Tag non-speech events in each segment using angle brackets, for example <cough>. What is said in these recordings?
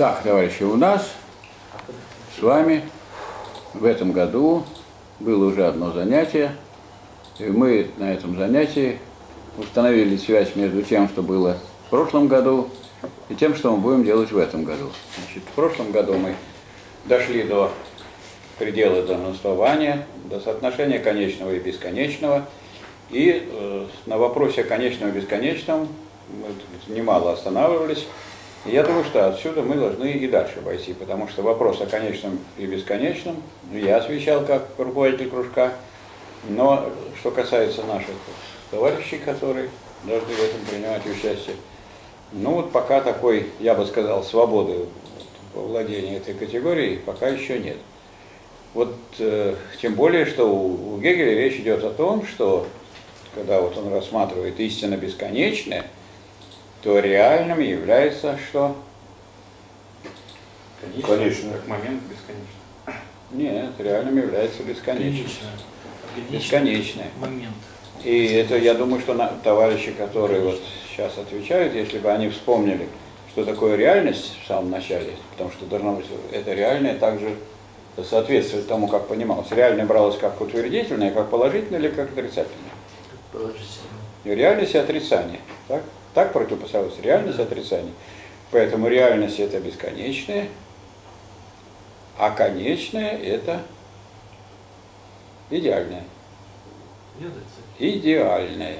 Так, товарищи, у нас с вами в этом году было уже одно занятие, и мы на этом занятии установили связь между тем, что было в прошлом году, и тем, что мы будем делать в этом году. Значит, в прошлом году мы дошли до предела долженствования, до соотношения конечного и бесконечного, и э, на вопросе о конечном и бесконечном мы немало останавливались. Я думаю, что отсюда мы должны и дальше пойти, потому что вопрос о конечном и бесконечном я освещал как руководитель кружка, но что касается наших товарищей, которые должны в этом принимать участие, ну вот пока такой, я бы сказал, свободы во владении этой категорией пока еще нет. Вот э, тем более, что у, у Гегеля речь идет о том, что когда вот он рассматривает истинно бесконечное, то реальным является что? Конечно. Конечно. Как момент бесконечный. Нет, реальным является бесконечным. Бесконечное. Момент. И это, я думаю, что на, товарищи, которые вот сейчас отвечают, если бы они вспомнили, что такое реальность в самом начале, потому что должно быть это реальное также соответствует тому, как понималось. Реальное бралось как утвердительное, как положительное или как отрицательное. Положительное. Реальность и отрицание. Так? Так противопоставляется реальность отрицание. Поэтому реальность это бесконечное, а конечное это идеальное. Идеальное.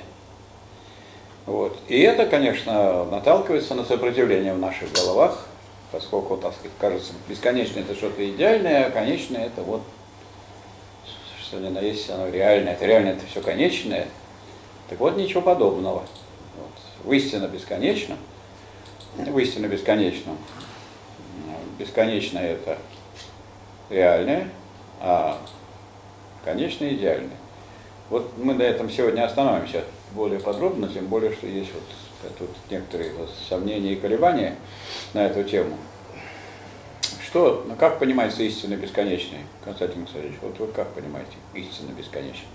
Вот. И это, конечно, наталкивается на сопротивление в наших головах, поскольку, так сказать, кажется, бесконечное это что-то идеальное, а конечное это вот, что ни на есть оно реальное, это реально это все конечное. Так вот, ничего подобного. В истинно бесконечном, в истинно бесконечном, бесконечное это реальное, а конечное идеальное. Вот мы на этом сегодня остановимся более подробно, тем более, что есть вот тут некоторые вот сомнения и колебания на эту тему. Что, ну, как понимается истинно бесконечное, Константин Александрович? Вот вы как понимаете истинно бесконечное?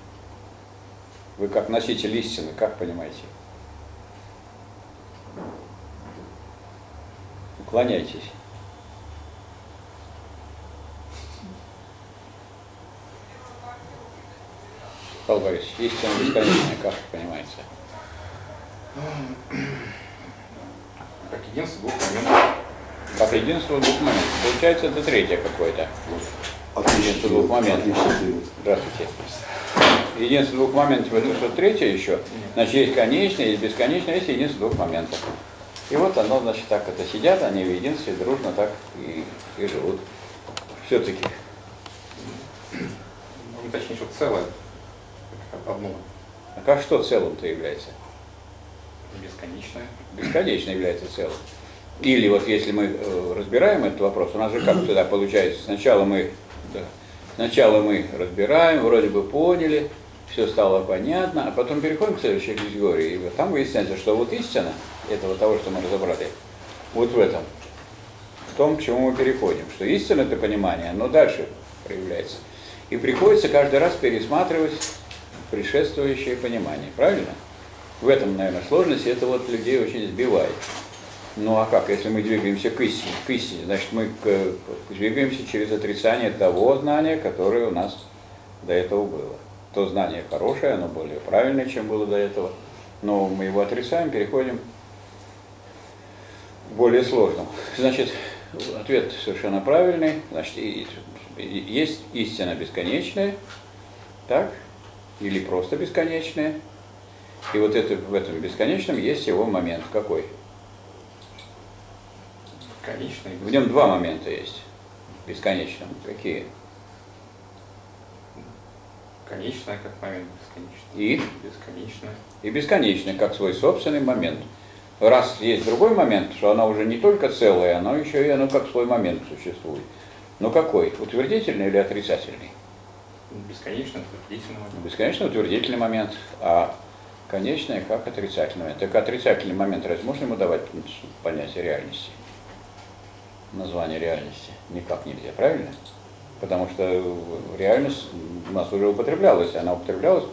Вы как носитель истины, как понимаете? Уклоняйтесь. Павел Борисович, истина бесконечная, как понимается? Как единство двух моментов. Как единство двух моментов. Получается, это третье какое-то. Единство двух моментов. Здравствуйте. Единство двух моментов это что третье еще. Значит, есть конечное, есть бесконечное, есть единство двух моментов. И вот оно, значит, так это сидят, они в единстве, дружно так и, и живут. Все-таки. Ну, точнее, что целое, одно. А как что целым-то является? Бесконечное. Бесконечно является целым. Или вот если мы э, разбираем этот вопрос, у нас же как всегда получается, сначала мы, да, сначала мы разбираем, вроде бы поняли, все стало понятно, а потом переходим к следующей категории, и вот там выясняется, что вот истина этого того, что мы разобрали, вот в этом, в том, к чему мы переходим, что истина это понимание, оно дальше проявляется. И приходится каждый раз пересматривать предшествующее понимание, правильно? В этом, наверное, сложность, это вот людей очень сбивает. Ну а как, если мы двигаемся к истине, к истине значит мы двигаемся через отрицание того знания, которое у нас до этого было то знание хорошее, оно более правильное, чем было до этого, но мы его отрицаем, переходим к более сложному. Значит, ответ совершенно правильный, значит, есть истина бесконечная, так, или просто бесконечная, и вот это, в этом бесконечном есть его момент какой? Конечный. В нем два момента есть бесконечном. Какие? Конечное как момент бесконечное. И? Бесконечное. И бесконечное, как свой собственный момент. Раз есть другой момент, что она уже не только целая, но еще и оно как свой момент существует. Но какой? Утвердительный или отрицательный? Бесконечно утвердительный момент. Бесконечно утвердительный момент, а конечное как отрицательный момент. Так отрицательный момент разве можно ему давать понятие реальности? Название реальности? Никак нельзя, правильно? Потому что реальность у нас уже употреблялась, она употреблялась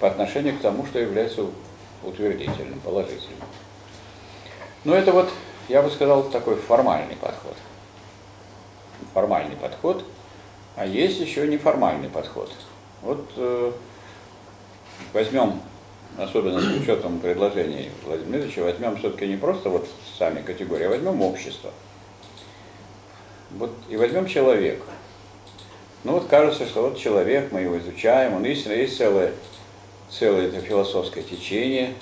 по отношению к тому, что является утвердительным, положительным. Но это вот я бы сказал, такой формальный подход. Формальный подход, а есть еще неформальный подход. Вот э, возьмем, особенно с учетом предложений Владимира возьмем все-таки не просто вот сами категории, а возьмем общество. Вот, и возьмем человека. Ну вот кажется, что вот человек, мы его изучаем, он есть, есть целое, целое это философское течение,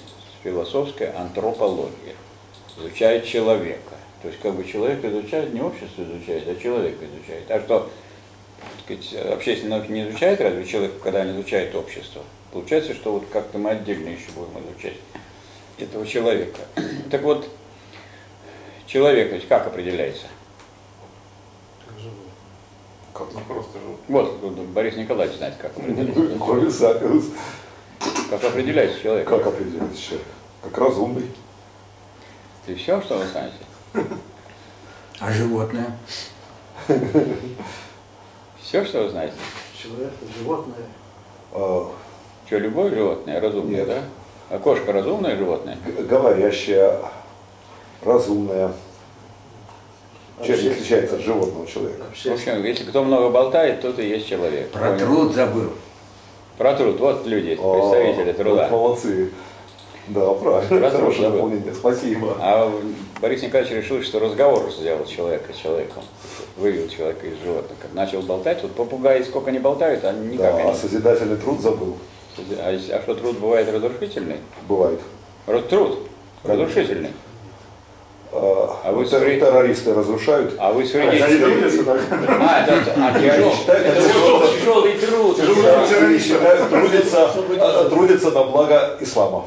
философская антропология. Изучает человека. То есть как бы человек изучает, не общество изучает, а человек изучает. А что, так сказать, общественные науки не изучает, разве человек, когда не изучает общество? Получается, что вот как-то мы отдельно еще будем изучать этого человека. Так вот, человек ведь как определяется? Как Ну, просто живут. Вот, Борис Николаевич знает, как определяется. Сапиус. Как определяется человек. Как определить человек? Как разумный. И все, что вы знаете? А животное? Все, что вы знаете? Человек, животное. А, Что, любое животное разумное, Нет. да? А кошка разумное животное? г- говорящая, разумная. Чем отличается от животного человека? В общем, если кто много болтает, тот и есть человек. про Кроме- труд забыл. Про труд. Вот люди, О, представители труда. вот молодцы. Да, правильно. Хорошее дополнение. Спасибо. А Борис Николаевич решил, что разговор сделал человека с человеком. Вывел человека из животных. Начал болтать. Вот попугаи сколько не болтают, они никак Да, а они- созидательный труд забыл. А, а что труд бывает разрушительный? Бывает. Род труд разрушительный. А, А вы тер- смотри- террористы разрушают. А вы Они свидетели... трудятся, да? А, это, а, тяжел. считают, это тяжелый, труд. Трудятся, а, трудятся на благо ислама.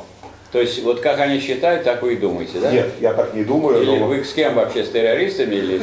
То есть, вот как они считают, так вы и думаете, да? Нет, я так не думаю. Или но- вы с кем вообще, с террористами, или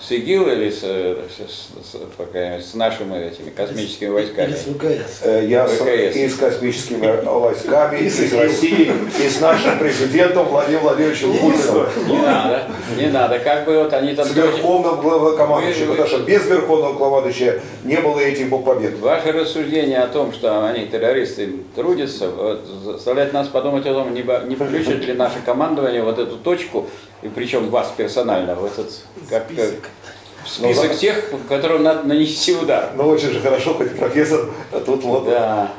с, э, с ИГИЛ, или с, э, с, с- с нашими этими космическими войсками? Или с ВКС. Э, Я с, ВКС. и с космическими войсками, и с Россией, и с нашим президентом Владимиром Владимировичем Путиным. Не надо, не надо. Как бы вот они там... С верховным главнокомандующим, потому что без верховного главнокомандующего не было этих бы побед. Ваше рассуждение о том, что они террористы трудятся, вот, заставляет нас подумать о том, не, не включит ли наше командование вот эту точку, и причем вас персонально, в этот как, как, в список Ну, да. тех, которым надо нанести удар. Но очень же хорошо, хоть профессор тут вот Да.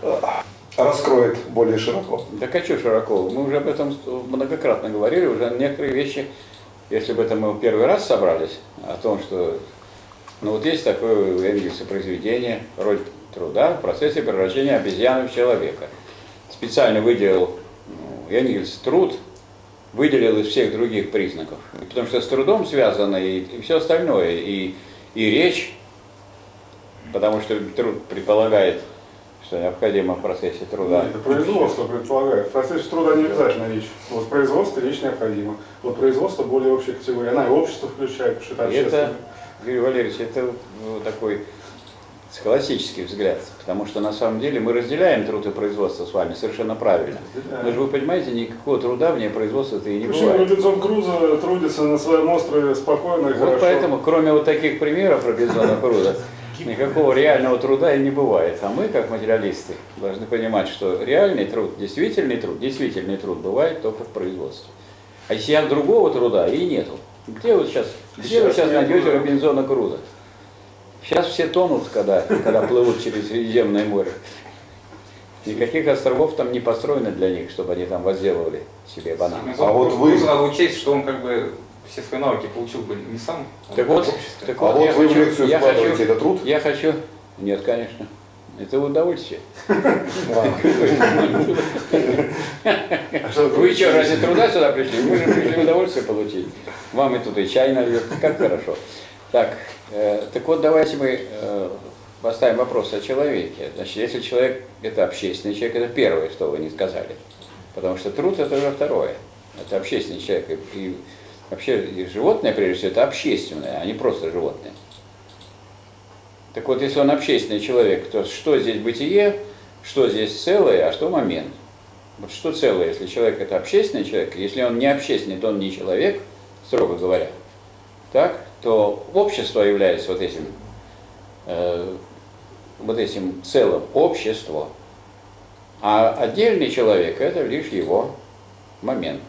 раскроет более широко. Да хочу широко. Мы уже об этом многократно говорили, уже некоторые вещи, если бы это мы первый раз собрались, о том, что ну вот есть такое у Энгельса произведение «Роль труда в процессе превращения обезьяны в человека». Специально выделил ну, Энгельс труд, выделил из всех других признаков. Потому что с трудом связано и, и все остальное, и, и речь, потому что труд предполагает, что необходимо в процессе труда. Это производство предполагает. В процессе труда не обязательно речь. Вот производство речь необходимо. Вот производство более общая категория. Она и общество включает, потому что это это. Юрий Валерьевич, это такой схоластический взгляд, потому что на самом деле мы разделяем труд и производство с вами совершенно правильно. Но же вы понимаете, никакого труда вне производства-то и не Почему бывает. Робинзон Крузо трудится на своем острове спокойно и Вот хорошо? поэтому, кроме вот таких примеров Робинзона Круза, никакого реального труда и не бывает. А мы, как материалисты, должны понимать, что реальный труд, действительный труд, действительный труд бывает только в производстве. А если другого труда и нету. Где вы сейчас, где вы Сейчас сейчас нет найдете. Робинзона Круза? Сейчас все тонут, когда, когда плывут через Средиземное море. Никаких островов там не построено для них, чтобы они там возделывали себе бананы. А вот вы- надо учесть, что он как бы все свои навыки получил бы не сам, а Так вот, так А вот, вот я вы хочу, лекцию я хочу, это труд? я хочу, нет, конечно, это удовольствие. <laughs> Вы что, ради труда сюда пришли? Мы же пришли удовольствие получить. Вам и тут и чай нальют, как хорошо. Так, э, так вот давайте мы э, поставим вопрос о человеке. Значит, если человек это общественный человек, это первое, что вы не сказали. Потому что труд это уже второе. Это общественный человек. И, и вообще и животное, прежде всего, это общественное, а не просто животное. Так вот, если он общественный человек, то что здесь бытие, что здесь целое, а что момент? Вот что целое, если человек это общественный человек, если он не общественный, то он не человек, строго говоря, так, то общество является вот этим, э, вот этим целым, общество. А отдельный человек это лишь его момент.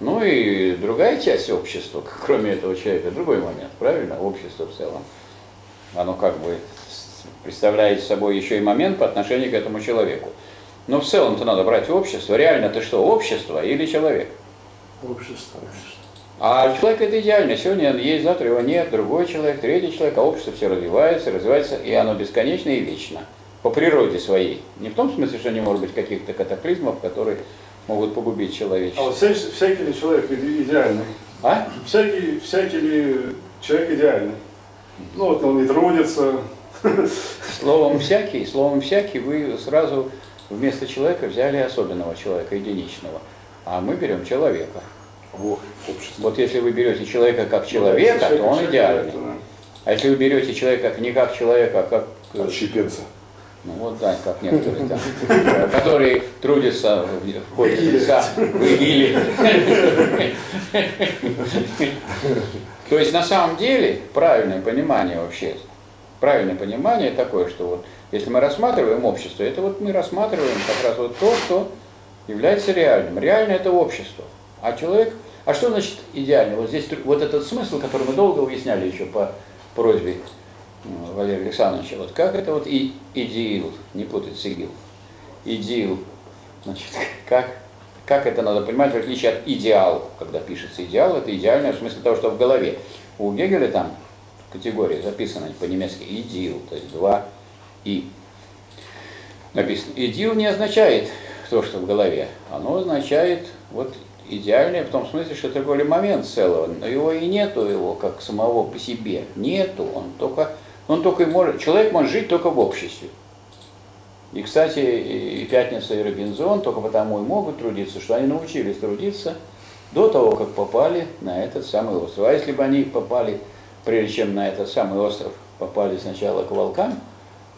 Ну и другая часть общества, <laughs> кроме этого человека, другой момент, правильно? Общество в целом. Оно как бы представляет собой еще и момент по отношению к этому человеку. Но в целом-то надо брать общество. Реально ты что, общество или человек? Общество. А человек это идеально. Сегодня он есть, завтра его нет, другой человек, третий человек, а общество все развивается, развивается, и оно бесконечно и вечно. По природе своей. Не в том смысле, что не может быть каких-то катаклизмов, которые могут погубить А человечество. вот всякий, всякий ли человек иде- идеальный? А? Всякий, всякий ли человек идеальный? Ну вот он не трудится. Словом всякий, словом всякий вы сразу вместо человека взяли особенного человека, единичного. А мы берем человека. Вот, общество. Вот если вы берете человека как человека, то он идеальный. да. А если вы берете человека не как человека, а как э, Отщепенца. Ну вот да, как некоторые там, э, <laughs> которые трудятся в в ходе леса, в игиле. То есть на самом деле правильное понимание вообще, правильное понимание такое, что вот если мы рассматриваем общество, это вот мы рассматриваем как раз вот то, что является реальным. Реально это общество. А человек, а что значит идеально? Вот здесь вот этот смысл, который мы долго выясняли еще по просьбе Валерия Александровича, вот как это вот и идеал, не путать с игил, идеал, значит, <laughs> как, как это надо понимать, в отличие от идеала, когда пишется идеал, это идеальное в смысле того, что в голове. У Гегеля там категория записана по-немецки идеал, то есть два и. Написано. Идеал не означает то, что в голове, оно означает вот идеальное в том смысле, что это более момент целого, но его и нету его как самого по себе, нету, он только, он только и может, человек может жить только в обществе. И, кстати, и Пятница, и Робинзон только потому и могут трудиться, что они научились трудиться до того, как попали на этот самый остров. А если бы они попали, прежде чем на этот самый остров, попали сначала к волкам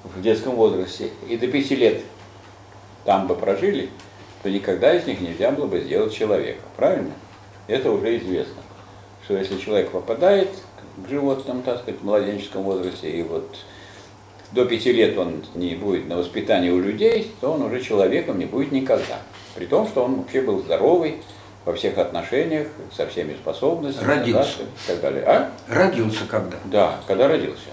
в детском возрасте и до пяти лет там бы прожили, то никогда из них нельзя было бы сделать человека. Правильно? Это уже известно. Что если человек попадает к животным, так сказать, в младенческом возрасте, и вот до пяти лет он не будет на воспитании у людей, то он уже человеком не будет никогда. При том, что он вообще был здоровый во всех отношениях, со всеми способностями. Родился. да, и так далее. А? Родился когда? Да, когда родился.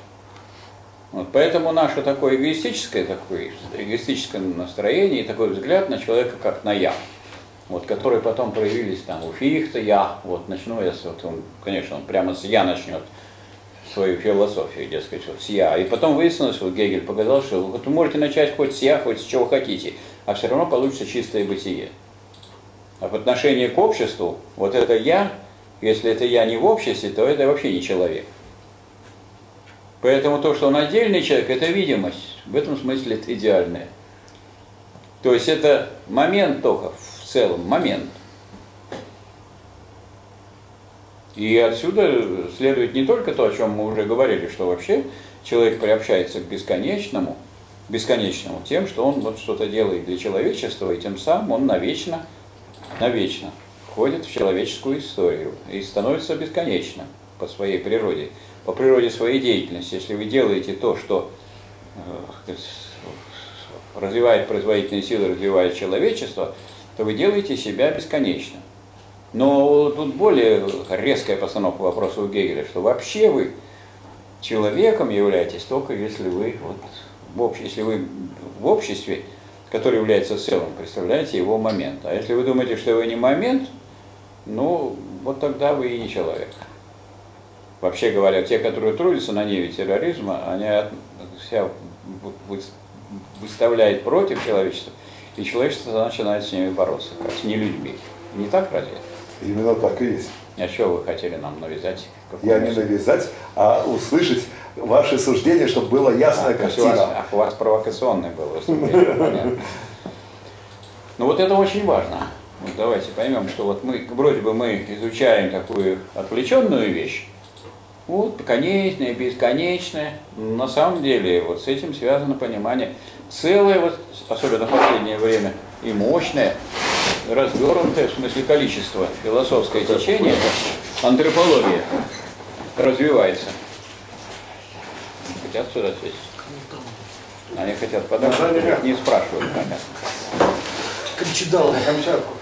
Вот поэтому наше такое эгоистическое, такое эгоистическое настроение и такой взгляд на человека как на я, вот, которые потом проявились там у Фихта, я, вот начну я, вот он, конечно, он прямо с я начнет свою философию, дескать, вот с я. И потом выяснилось, вот Гегель показал, что вот вы можете начать хоть с я, хоть с чего хотите, а все равно получится чистое бытие. А в отношении к обществу, вот это я, если это я не в обществе, то это вообще не человек. Поэтому то, что он отдельный человек, это видимость. В этом смысле это идеальное. То есть это момент только, в целом, момент. И отсюда следует не только то, о чем мы уже говорили, что вообще человек приобщается к бесконечному, бесконечному тем, что он вот что-то делает для человечества, и тем самым он навечно, навечно входит в человеческую историю и становится бесконечным по своей природе, по природе своей деятельности. Если вы делаете то, что э, развивает производительные силы, развивает человечество, то вы делаете себя бесконечным. Но тут более резкая постановка вопроса у Гегеля, что вообще вы человеком являетесь только если вы вот в обще- если вы в обществе, которое является целым, представляете его момент. А если вы думаете, что вы не момент, ну вот тогда вы и не человек. Вообще говоря, те, которые трудятся на ниве терроризма, они себя вы- выставляют против человечества, и человечество начинает с ними бороться, как с нелюдьми. Не так разве? Именно так и есть. А что вы хотели нам навязать? Я не навязать, а услышать ваши суждения, чтобы была ясная А, то есть у вас, картина. ах, у вас провокационное было выступление. Ну вот это очень важно. Вот давайте поймем, что вот мы, вроде бы мы изучаем такую отвлеченную вещь, вот, конечное, бесконечное. На самом деле, вот с этим связано понимание целое, вот, особенно в последнее время, и мощное, развернутое, в смысле количества, философское течение, антропология развивается. Хотят сюда сесть? Они хотят подать, не спрашивают, понятно. Кончидалы. На Камчатку.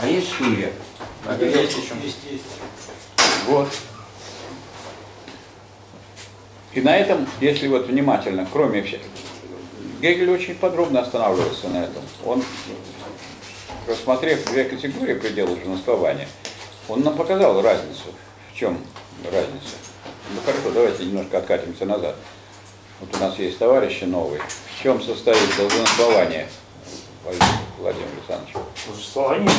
А есть стулья? Это есть еще. Вот. И на этом, если вот внимательно, кроме всех, Гегель очень подробно останавливается на этом. Он, рассмотрев две категории предела женствования, он нам показал разницу. В чем разница? Ну хорошо, давайте немножко откатимся назад. Вот у нас есть товарищи новые. В чем состоит долженствование, Владимир Александрович? Существование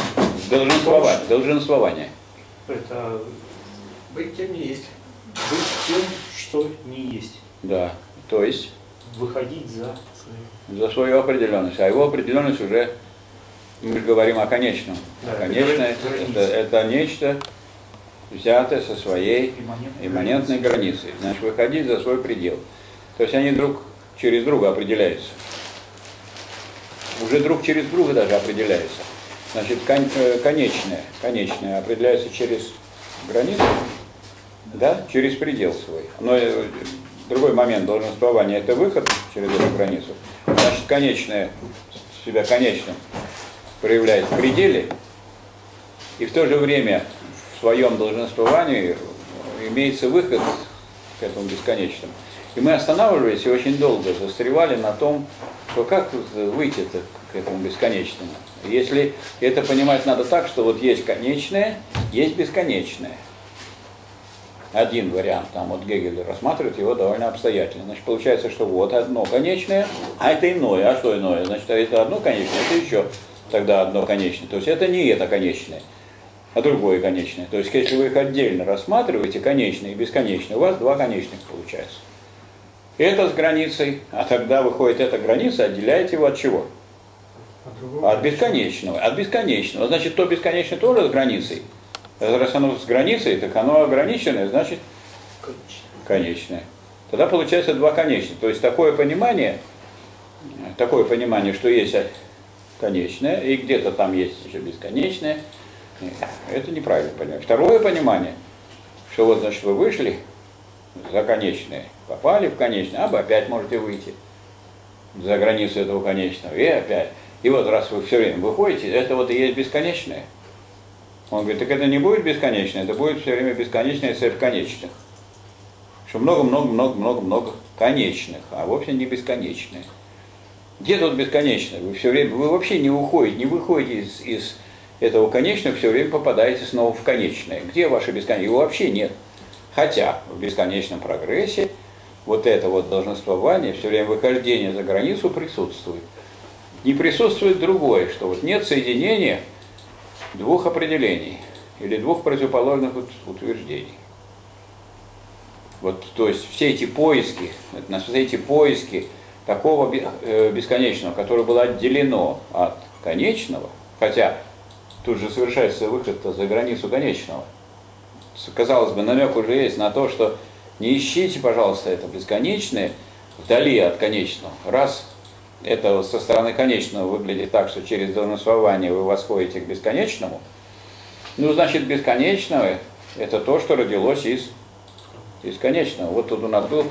Долженствование. Долженствование. это Быть тем не есть. быть тем, что не есть. Да. То есть Выходить за свои. за свою определенность. А его определенность уже, мы же говорим о конечном. Да, А конечное это это, это нечто, взятое со своей Имманентной имманентной границей. Значит, выходить за свой предел. То есть они друг через друга определяются. Уже друг через друга даже определяются. Значит, кон- э, конечное, конечное определяется через границу, да, через предел свой. Но э, другой момент долженствования – это выход через эту границу. Значит, конечное, себя конечным проявляет в пределе, и в то же время в своем долженствовании имеется выход к этому бесконечному. И мы останавливались и очень долго застревали на том, что как выйти к этому бесконечному. Если это понимать надо так, что вот есть конечное, есть бесконечное. Один вариант, там вот Гегель рассматривает его довольно обстоятельно. Значит, получается, что вот одно конечное, а это иное. А что иное? Значит, это одно конечное, это еще тогда одно конечное. То есть это не это конечное, а другое конечное. То есть если вы их отдельно рассматриваете, конечное и бесконечное, у вас два конечных получается. Это с границей, а тогда выходит эта граница, отделяете его от чего? От бесконечного. От бесконечного. Значит, то бесконечное тоже с границей. Раз оно с границей, так оно ограниченное, значит конечное. Тогда получается два конечных. То есть такое понимание, такое понимание, что есть конечное, и где-то там есть еще бесконечное, это неправильно понимание. Второе понимание, что вот, значит, вы вышли за конечное, попали в конечное, а вы опять можете выйти за границу этого конечного, и опять. И вот раз вы все время выходите, это вот и есть бесконечное. Он говорит, так это не будет бесконечное, это будет все время бесконечная цепь конечных. Что много-много-много-много-много конечных, а вовсе не бесконечное. Где тут бесконечное? Вы все время, вы вообще не уходите, не выходите из, из этого конечного, все время попадаете снова в конечное. Где ваше бесконечное? Его вообще нет. Хотя в бесконечном прогрессе вот это вот долженствование, все время выхождение за границу присутствует. Не присутствует другое, что вот нет соединения двух определений или двух противоположных утверждений. Вот, то есть все эти поиски, все эти поиски такого бесконечного, которое было отделено от конечного, хотя тут же совершается выход за границу конечного. Казалось бы, намек уже есть на то, что не ищите, пожалуйста, это бесконечное вдали от конечного. Раз это со стороны конечного выглядит так, что через долженствование вы восходите к бесконечному, ну, значит, бесконечное – это то, что родилось из, из конечного. Вот тут у нас был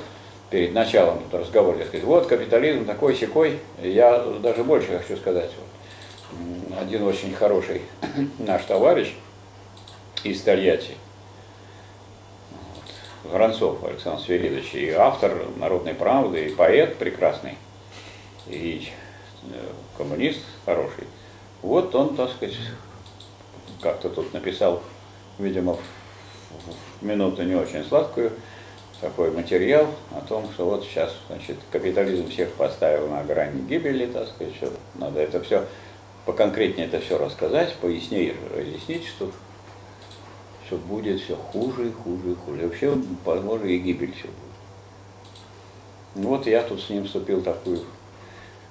перед началом тут разговор, я сказать, вот капитализм такой секой, я даже больше хочу сказать. Вот. Один очень хороший <clears throat> наш товарищ из Тольятти, Воронцов Александр Сверидович, и автор «Народной правды», и поэт прекрасный, и коммунист хороший. Вот он, так сказать, как-то тут написал, видимо, в минуту не очень сладкую, такой материал о том, что вот сейчас, значит, капитализм всех поставил на грани гибели, так сказать, что надо это все, поконкретнее это все рассказать, пояснее разъяснить, что все будет все хуже и хуже и хуже. Вообще, возможно, и гибель все будет. Вот я тут с ним вступил в такую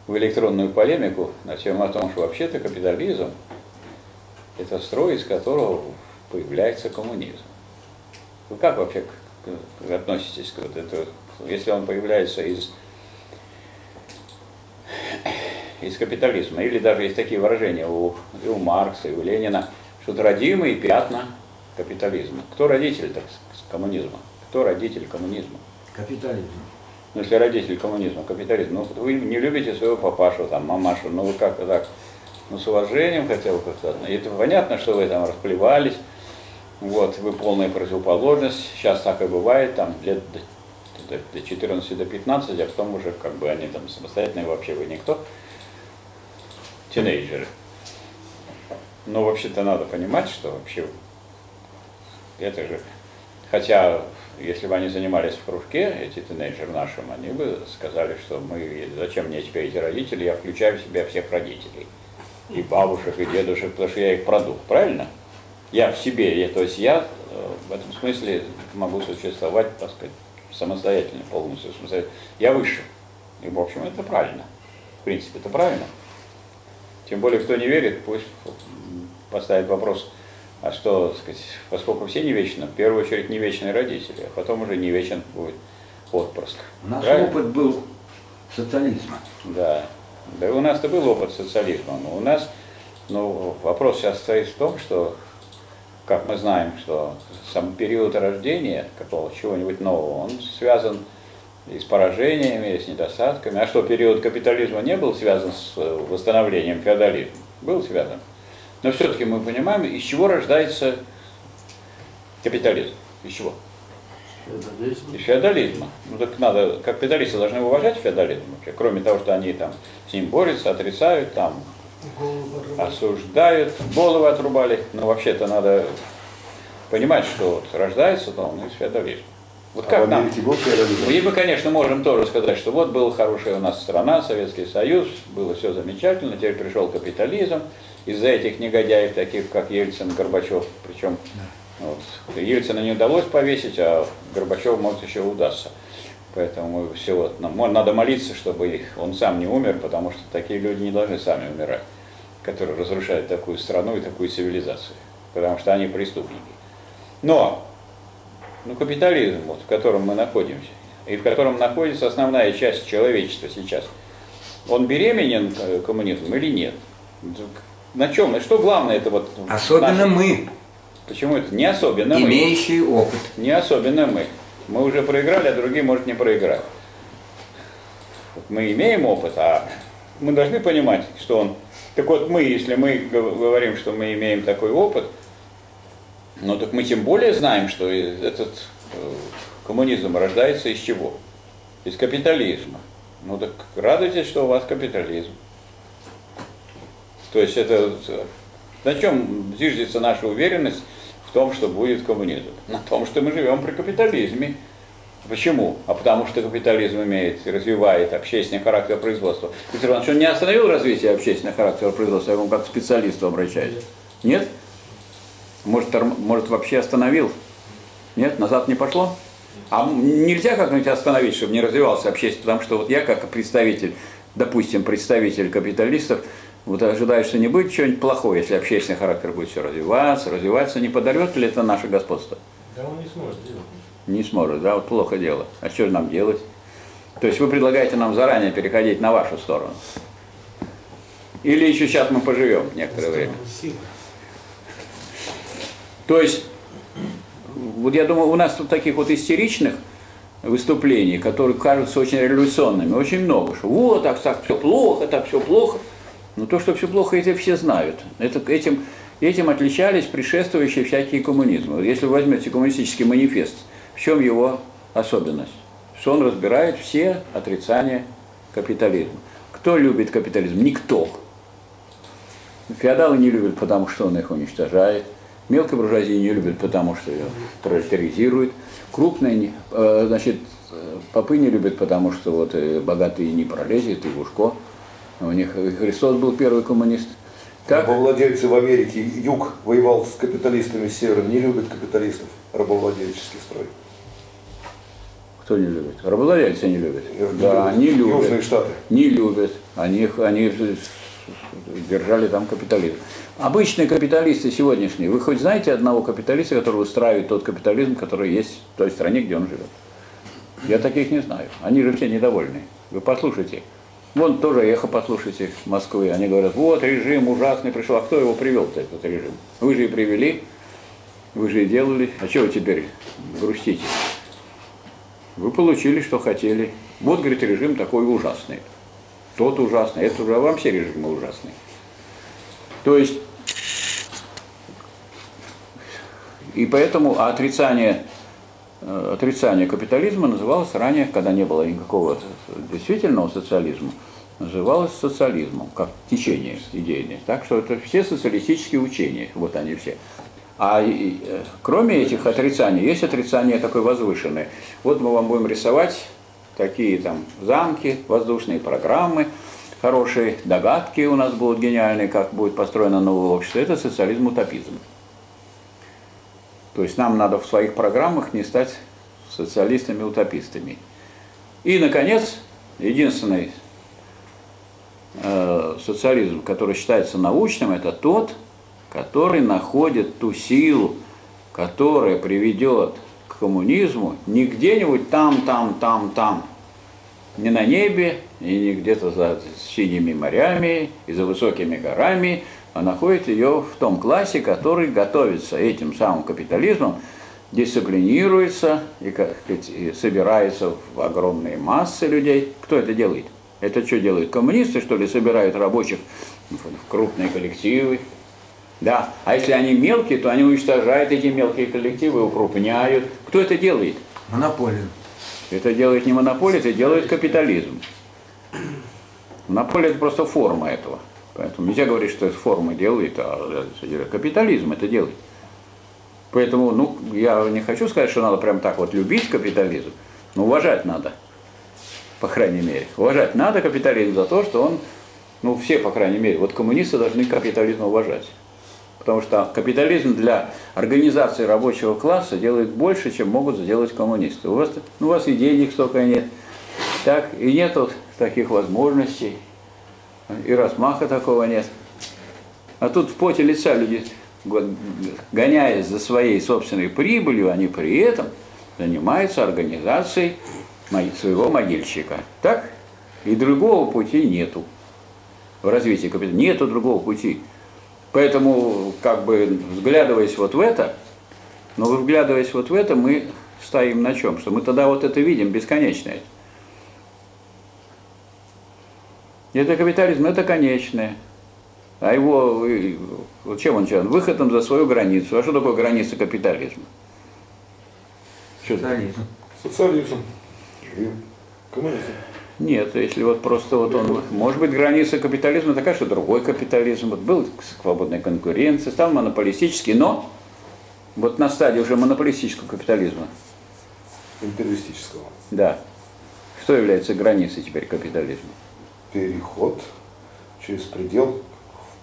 в электронную полемику на тему о том, что вообще-то капитализм – это строй, из которого появляется коммунизм. Вы как вообще относитесь к вот этому? Если он появляется из, из капитализма, или даже есть такие выражения у, и у Маркса, и у Ленина, что родимые пятна капитализма. Кто родитель так, коммунизма? Кто родитель коммунизма? Капитализм. Ну, если родитель коммунизма, капитализм, ну, вы не любите своего папашу, там, мамашу, ну, вы как-то так ну, с уважением хотя бы как-то. И это понятно, что вы там расплевались, вот, вы полная противоположность, сейчас так и бывает, там лет до, до 14 до 15, а потом уже как бы они там самостоятельные, вообще вы никто, тинейджеры. Но вообще-то надо понимать, что вообще это же, хотя если бы они занимались в кружке, эти тинейджеры нашим, они бы сказали, что мы, зачем мне теперь эти родители, я включаю в себя всех родителей. И бабушек, и дедушек, потому что я их продукт, правильно? Я в себе, я, то есть я э, в этом смысле могу существовать, так сказать, самостоятельно, полностью самостоятельно. Я выше. И, в общем, это правильно. В принципе, это правильно. Тем более, кто не верит, пусть поставит вопрос, а что, так сказать, поскольку все не вечны, в первую очередь не вечные родители, а потом уже не вечен будет отпрыск. Наш Правильно? опыт был социализма. Да. Да у нас-то был опыт социализма, но у нас, ну, вопрос сейчас стоит в том, что, как мы знаем, что сам период рождения какого чего-нибудь нового, он связан и с поражениями, и с недостатками. А что, период капитализма не был связан с восстановлением феодализма? Был связан. Но все-таки мы понимаем, из чего рождается капитализм. Из чего? Из феодализма. Ну так надо, капиталисты должны уважать феодализм вообще, кроме того, что они там с ним борются, отрицают, там осуждают, головы отрубали. Но вообще-то надо понимать, что вот рождается-то он из феодализма. Вот А как в нам? Феодализм? Мы, конечно, можем тоже сказать, что вот была хорошая у нас страна, Советский Союз, было все замечательно, теперь пришел капитализм, из-за этих негодяев, таких как Ельцин, Горбачев, причем вот, Ельцина не удалось повесить, а Горбачев может еще удастся. Поэтому все вот, нам- надо молиться, чтобы он сам не умер, потому что такие люди не должны сами умирать, которые разрушают такую страну и такую цивилизацию, потому что они преступники. Но ну, капитализм, вот, в котором мы находимся, и в котором находится основная часть человечества сейчас, он беременен э, коммунизмом или нет? На чем? На что главное это вот? Особенно наше- мы, Почему это? Не особенно мы. имеющие опыт. Не особенно мы. Мы уже проиграли, а другие, может, не проиграть. Вот мы имеем опыт, а мы должны понимать, что он... Так вот мы, если мы гов- говорим, что мы имеем такой опыт, ну так мы тем более знаем, что этот э, коммунизм рождается из чего? Из капитализма. Ну так радуйтесь, что у вас капитализм. То есть это э, на чем зиждется наша уверенность в том, что будет коммунизм? На том, что мы живем при капитализме. Почему? А потому что капитализм имеет развивает общественный характер производства. Виктор Иванович, он не остановил развитие общественного характера производства, я вам как к специалисту обращаюсь. Нет? Может, может вообще остановил? Нет? Назад не пошло? А нельзя как-нибудь остановить, чтобы не развивался общественный, потому что вот я как представитель, допустим, представитель капиталистов, вот ожидаю, что не будет чего-нибудь плохого, если общественный характер будет все развиваться, развиваться, не подорвет ли это наше господство? Да он не сможет сделать. Не сможет, да, вот плохо дело. А что же нам делать? То есть вы предлагаете нам заранее переходить на вашу сторону? Или еще сейчас мы поживем некоторое время? То есть, вот я думаю, у нас тут таких вот истеричных выступлений, которые кажутся очень революционными, очень много. Что вот, так, так все плохо, так все плохо. Но то, что все плохо, это все знают. Это, этим, этим отличались предшествующие всякие коммунизмы. Если вы возьмете коммунистический манифест, в чем его особенность? Что он разбирает все отрицания капитализма. Кто любит капитализм? Никто. Феодалы не любят, потому что он их уничтожает. Мелкая буржуазия не любит, потому что ее пролетаризирует. Крупные, э, значит, э, попы не любят, потому что вот э, богатые не пролезет, и Гушко. У них Христос был первый коммунист. Как? Рабовладельцы в Америке, юг воевал с капиталистами с севера, не любят капиталистов, рабовладельческий строй. Кто не любит? Рабовладельцы не любят. Не Да, любят. они любят. Южные Штаты. Не любят. Они, они держали там капитализм. Обычные капиталисты сегодняшние, вы хоть знаете одного капиталиста, который устраивает тот капитализм, который есть в той стране, где он живет? Я таких не знаю. Они же все недовольны. Вы послушайте. Вон тоже эхо послушайте Москвы. Они говорят, вот режим ужасный пришел. А кто его привел этот режим? Вы же и привели, вы же и делали. А чего вы теперь грустите? Вы получили, что хотели. Вот, говорит, режим такой ужасный. Тот ужасный, это уже, вам все режимы ужасные. То есть, и поэтому отрицание, отрицание капитализма называлось ранее, когда не было никакого действительного социализма, называлось социализмом, как течение идейное. Так что это все социалистические учения, вот они все. А э, кроме этих отрицаний, есть отрицание такое возвышенное. Вот мы вам будем рисовать такие там замки, воздушные программы, хорошие догадки у нас будут гениальные, как будет построено новое общество. Это социализм-утопизм. То есть нам надо в своих программах не стать социалистами-утопистами. И, наконец, единственный э, социализм, который считается научным, это тот, который находит ту силу, которая приведет к коммунизму не где-нибудь там, там, там, там, не на небе, и не где-то за синими морями и за высокими горами, находит ее в том классе, который готовится этим самым капитализмом, дисциплинируется и, как сказать, и собирается в огромные массы людей. Кто это делает? Это что делают? Коммунисты, что ли, собирают рабочих в крупные коллективы? Да. А если они мелкие, то они уничтожают эти мелкие коллективы, укрупняют. Кто это делает? Монополия. Это делает не монополия, это делает капитализм. Монополия это просто форма этого. Поэтому нельзя говорить, что это форма делает, а капитализм это делает. Поэтому, ну, я не хочу сказать, что надо прям так вот любить капитализм, но уважать надо, по крайней мере. Уважать надо капитализм за то, что он, ну, все, по крайней мере, вот коммунисты должны капитализм уважать. Потому что капитализм для организации рабочего класса делает больше, чем могут сделать коммунисты. У вас, ну, у вас и денег столько нет, так, и нету таких возможностей, и размаха такого нет. А тут в поте лица люди, гоняясь за своей собственной прибылью, они при этом занимаются организацией своего могильщика. Так? И другого пути нету в развитии капитализма. Нету другого пути. Поэтому, как бы, взглядываясь вот в это, но вы вглядываясь вот в это, мы стоим на чем? Что мы тогда вот это видим бесконечное. Это капитализм, это конечное. А его, чем он чем? Выходом за свою границу. А что такое граница капитализма? Что Социализм. Социализм. Коммунизм. Нет, если вот просто вот он, может быть, граница капитализма такая, что другой капитализм, вот был свободная конкуренция, стал монополистический, но вот на стадии уже монополистического капитализма. Империалистического. Да. Что является границей теперь капитализма? Переход через предел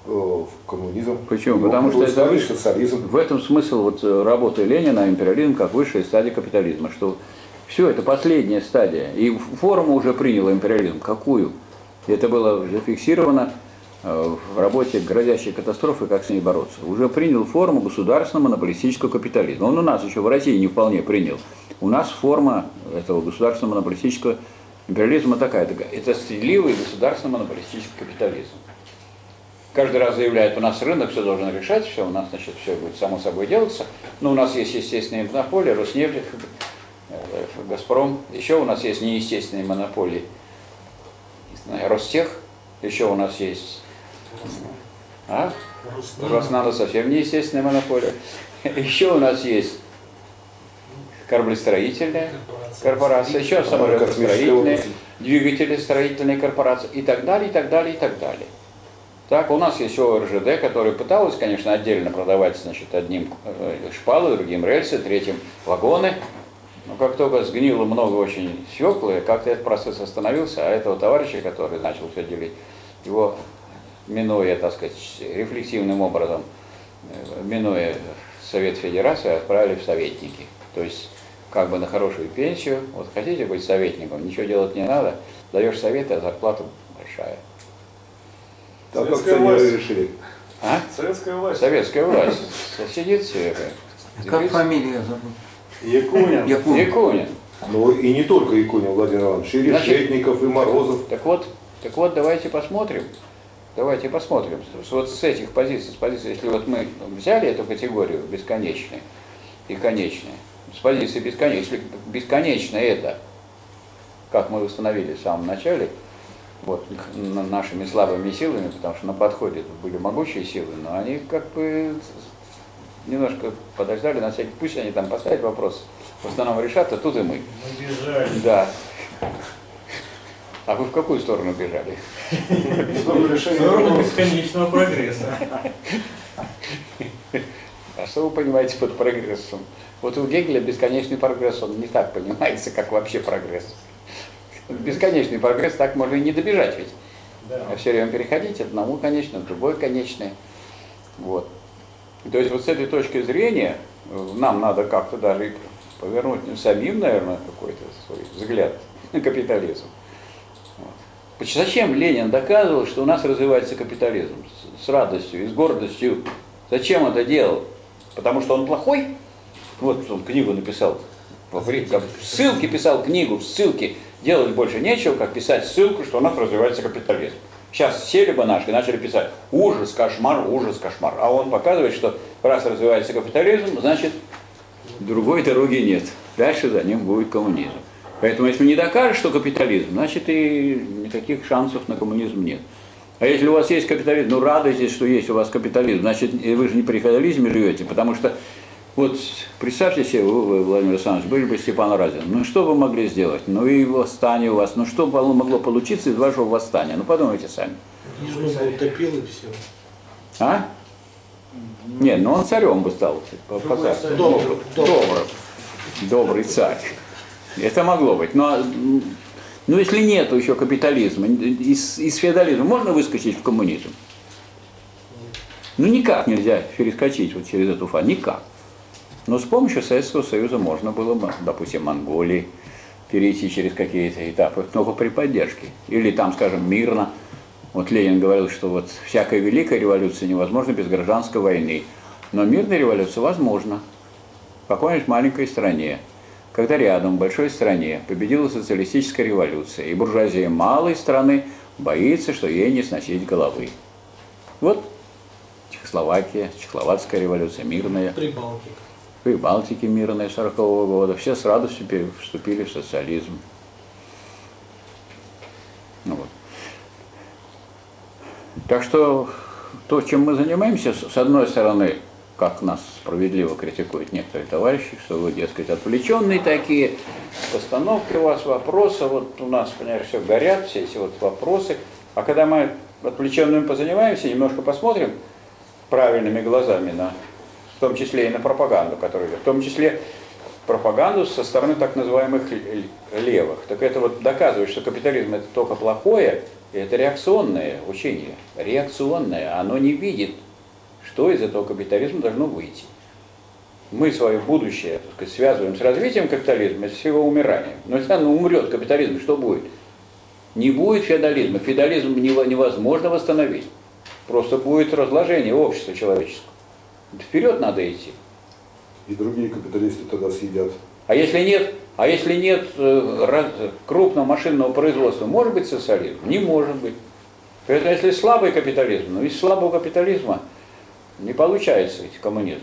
в, в коммунизм. Почему? Его Потому что это выше, социализм. в этом смысл вот работы Ленина империализм как высшая стадия капитализма, что все, это последняя стадия. И форму уже принял империализм. Какую? Это было зафиксировано э, в работе «Грозящие катастрофы. Как с ней бороться». Уже принял форму государственного монополистического капитализма. Он у нас еще в России не вполне принял. У нас форма этого государственного монополистического империализма такая. Это стыдливый государственный монополистический капитализм. Каждый раз заявляет, у нас рынок все должен решать, все, у нас, значит, все будет само собой делаться. Но у нас есть естественные монополии, Роснефть, Э, Газпром, еще у нас есть неестественные монополии, Ростех, еще у нас есть а? Роснано совсем неестественная монополия. <laughs> Еще у нас есть кораблестроительная корпорация, еще самолетостроительные, двигатели строительные корпорации и так далее, и так далее, и так далее. Так, у нас есть ОРЖД, который пыталась, конечно, отдельно продавать, значит, одним э, шпалы, другим рельсы, третьим вагоны, но как только сгнило много очень свеклы, как-то этот процесс остановился, а этого товарища, который начал все делить, его минуя, так сказать, рефлексивным образом, э, минуя Совет Федерации, отправили в советники. То есть как бы на хорошую пенсию. Вот хотите быть советником, ничего делать не надо, даешь советы, а зарплата большая. Так как сеньоры решили. А? Советская власть. Советская власть. Сидит все. Как фамилия забыл? Якунин. Якун. Якунин. Ну и не только Якунин Владимир Иванович, и Значит- Решетников, и Морозов. Так вот, так вот, давайте посмотрим. Давайте посмотрим. Вот с этих позиций, с позиции, если вот мы взяли эту категорию бесконечные и конечные, с позиции бесконечной, если бесконечное это, как мы установили в самом начале, вот, нашими слабыми силами, потому что на подходе были могучие силы, но они как бы немножко подождали на всякий, пусть они там поставят вопрос, в основном решат, а тут и мы. Мы бежали. Да. А вы в какую сторону бежали? Решения Сторону бесконечного прогресса. А что вы понимаете под прогрессом? Вот у Гегеля бесконечный прогресс, он не так понимается, как вообще прогресс. Бесконечный прогресс так можно и не добежать ведь. Да. А все время переходить одному конечному, другой конечное. Вот. То есть вот с этой точки зрения э, нам надо как-то даже и повернуть ну, самим, наверное, какой-то свой взгляд на капитализм. Вот. Зачем Ленин доказывал, что у нас развивается капитализм? С, с радостью и с гордостью. Зачем это делал? Потому что он плохой? Вот он книгу написал. Ссылке писал книгу, в ссылке. Делать больше нечего, как писать ссылку, что у нас развивается капитализм. Сейчас сели бы наши и начали писать ужас, кошмар, ужас, кошмар. А он показывает, что раз развивается капитализм, значит другой дороги нет. Дальше за ним будет коммунизм. Поэтому если не докажешь, что капитализм, значит и никаких шансов на коммунизм нет. А если у вас есть капитализм, ну радуйтесь, что есть у вас капитализм, значит вы же не при капитализме живете, потому что вот представьте себе, вы, Владимир Александрович, были бы Степан Разин, ну что вы могли сделать? Ну и восстание у вас, ну что могло получиться из вашего восстания? Ну подумайте сами. Южного утопил и все. А? Не, ну он царем бы стал. по- по царству. Добрый, добрый. Добрый. Царь. Это могло быть. Но, м, ну, если нет еще капитализма, из, из феодализма можно выскочить в коммунизм? Ну, никак нельзя перескочить вот через эту фазу. Никак. Но с помощью Советского Союза можно было, бы, допустим, Монголии перейти через какие-то этапы, только при поддержке. Или там, скажем, мирно. Вот Ленин говорил, что вот всякая великая революция невозможна без гражданской войны. Но мирная революция возможна в какой-нибудь маленькой стране, когда рядом, в большой стране, победила социалистическая революция, и буржуазия малой страны боится, что ей не сносить головы. Вот Чехословакия, Чехословацкая революция, мирная, Прибалтика. И Балтики мирная 40 года, все с радостью вступили в социализм. Ну вот. Так что то, чем мы занимаемся, с одной стороны, как нас справедливо критикуют некоторые товарищи, что вы, дескать, отвлеченные такие, постановки у вас, вопросы, вот у нас, понимаешь, все горят, все эти вот вопросы. А когда мы отвлеченными позанимаемся, немножко посмотрим правильными глазами на, в том числе и на пропаганду, которая идет, в том числе пропаганду со стороны так называемых левых. Так это вот доказывает, что капитализм это только плохое, и это реакционное учение. Реакционное, оно не видит, что из этого капитализма должно выйти. Мы свое будущее так сказать, связываем с развитием капитализма, с его умиранием. Но если оно умрет, капитализм, что будет? Не будет феодализма. Феодализм нево- невозможно восстановить. Просто будет разложение общества человеческого. Вперед надо идти. И другие капиталисты тогда съедят. А если нет, а если нет э, раз- крупного машинного производства, может быть социализм? Не может быть. Поэтому если слабый капитализм, ну из слабого капитализма не получается ведь коммунизм.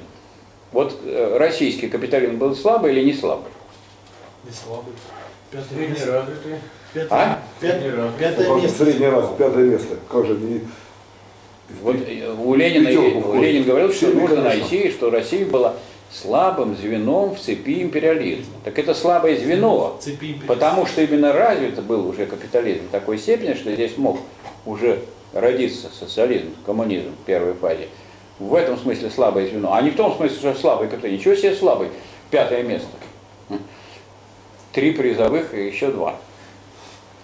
Вот э, российский капитализм был слабый или не слабый? Не слабый. Пятое место. Пятое, А? пятое, пятое место. Средний раз, пятое место. Как же не... Вот э, у Ленина, у. Ленин говорил, что Сильный, нужно найти, что Россия была слабым звеном в цепи империализма. Так это слабое звено, Цепи потому что именно развит был уже капитализм в такой степени, что здесь мог уже родиться социализм, коммунизм в первой фазе. В этом смысле слабое звено, а не в том смысле, что слабый капитализм. Ничего себе слабый. Пятое место. Три призовых и еще два.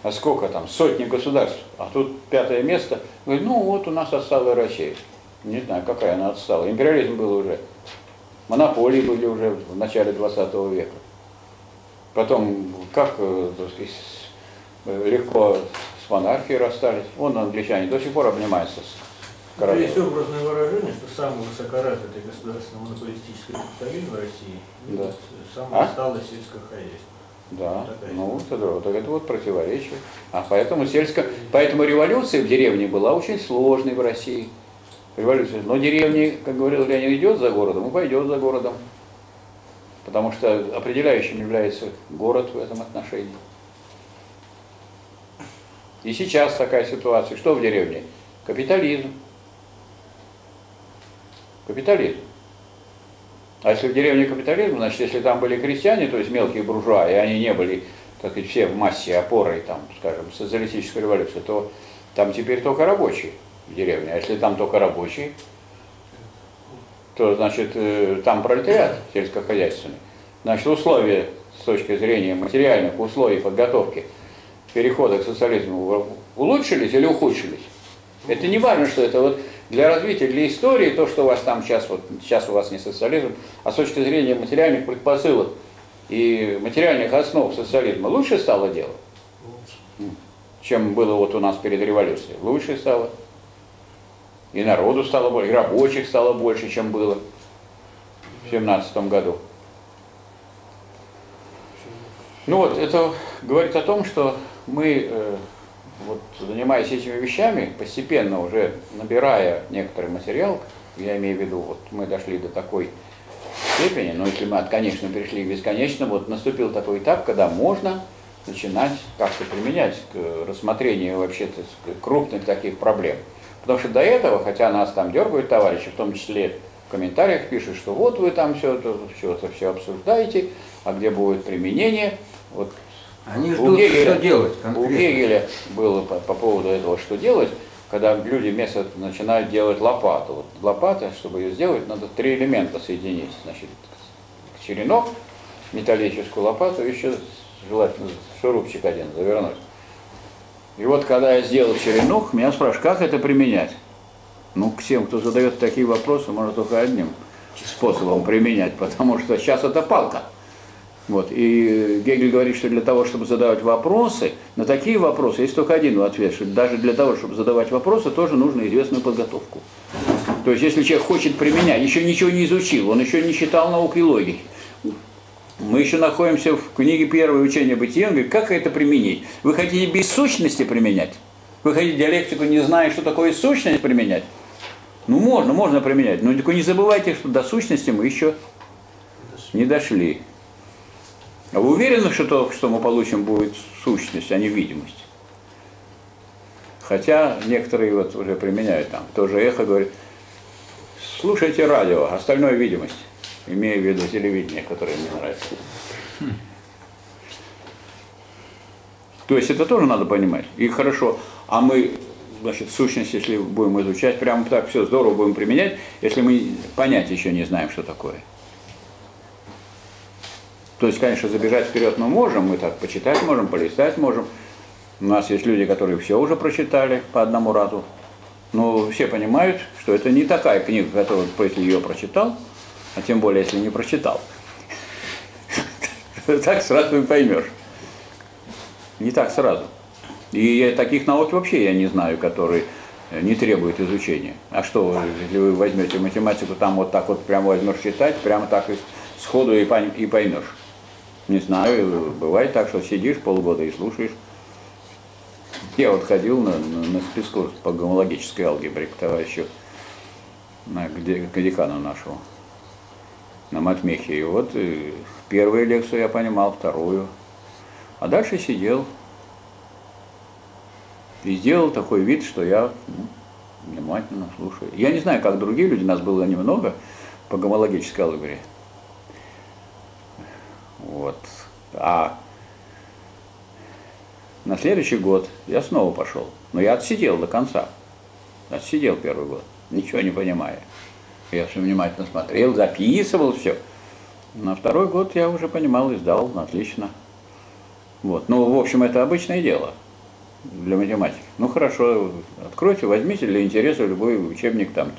А сколько там? Сотни государств. А тут пятое место. Говорит, ну вот у нас отсталая Россия. Не знаю, какая она отстала. Империализм был уже. Монополии были уже в начале 20 века. Потом, как э, сказать, э, легко с монархией расстались. Вон англичане до сих пор обнимаются с Ну, Есть образное выражение, что самый высокоразвитый государственный монополистический капитализм в России Да. вот, самое А? отсталое сельское хозяйство. Да, Такая ну это, вот это вот противоречие. А поэтому сельско, поэтому революция в деревне была очень сложной в России. Революция. Но деревня, как говорил Ленин, идет за городом и пойдет за городом. Потому что определяющим является город в этом отношении. И сейчас такая ситуация. Что в деревне? Капитализм. Капитализм. А если в деревне капитализм, значит, если там были крестьяне, то есть мелкие буржуа, и они не были, так сказать, все в массе опорой, там, скажем, социалистической революции, то там теперь только рабочие в деревне. А если там только рабочие, то, значит, э, там пролетариат сельскохозяйственный. Значит, условия с точки зрения материальных условий подготовки перехода к социализму улучшились или ухудшились? Это не важно, что это вот для развития, для истории, то, что у вас там сейчас, вот сейчас у вас не социализм, а с точки зрения материальных предпосылок и материальных основ социализма лучше стало дело? Чем было вот у нас перед революцией. Лучше стало. И народу стало больше, и рабочих стало больше, чем было в 17 году. Ну вот, это говорит о том, что мы, э, вот, занимаясь этими вещами, постепенно уже набирая некоторый материал, я имею в виду, вот мы дошли до такой степени, но если мы от конечного перешли к бесконечному, вот наступил такой этап, когда можно начинать как-то применять к рассмотрению вообще крупных таких проблем. Потому что до этого, хотя нас там дергают товарищи, в том числе в комментариях пишут, что вот вы там все это все, все обсуждаете, а где будет применение, вот Они у ждут, Гегеля- что делать у конкретно. Гегеля было по, по поводу этого, что делать, когда люди вместо начинают делать лопату. Вот лопата, чтобы ее сделать, надо три элемента соединить. Значит, черенок, металлическую лопату, еще желательно шурупчик один завернуть. И вот когда я сделал черенок, меня спрашивают, как это применять? Ну, к тем, кто задает такие вопросы, можно только одним способом применять, потому что сейчас это палка. Вот. И Гегель говорит, что для того, чтобы задавать вопросы, на такие вопросы есть только один ответ, что даже для того, чтобы задавать вопросы, тоже нужно известную подготовку. То есть, если человек хочет применять, еще ничего не изучил, он еще не читал науки и логики, мы еще находимся в книге «Первое учение бытия», он говорит, как это применить? Вы хотите без сущности применять? Вы хотите диалектику, не зная, что такое сущность, применять? Ну, можно, можно применять, но только не забывайте, что до сущности мы еще не дошли. А вы уверены, что то, что мы получим, будет сущность, а не видимость? Хотя некоторые вот уже применяют там, тоже эхо говорит, слушайте радио, остальное видимость, имея в виду телевидение, которое мне нравится. То есть это тоже надо понимать. И хорошо, а мы, значит, сущность, если будем изучать, прямо так все здорово будем применять, если мы понять еще не знаем, что такое. То есть, конечно, забежать вперед мы можем, мы так почитать можем, полистать можем. У нас есть люди, которые все уже прочитали по одному разу. Но все понимают, что это не такая книга, которую, если ее прочитал, а тем более, если не прочитал. <laughs> Так сразу и поймешь. Не так сразу. И таких наук вообще я не знаю, которые э, не требуют изучения. А что, если вы возьмете математику, там вот так вот прямо возьмешь читать, прямо так сходу и поймешь. Не знаю, бывает так, что сидишь полгода и слушаешь. Я вот ходил на, на, на спецкурс по гомологической алгебре к товарищу, на, где, к декану нашему, на матмехе. И вот э, первую лекцию я понимал, вторую. А дальше сидел и сделал такой вид, что я ну, внимательно слушаю. Я не знаю, как другие люди, нас было немного по гомологической алгебре. Вот. А на следующий год я снова пошел. Но я отсидел до конца. Отсидел первый год, ничего не понимая. Я все внимательно смотрел, записывал все. На второй год я уже понимал и сдал отлично. Вот. Ну, в общем, это обычное дело для математики. Ну хорошо, откройте, возьмите для интереса любой учебник там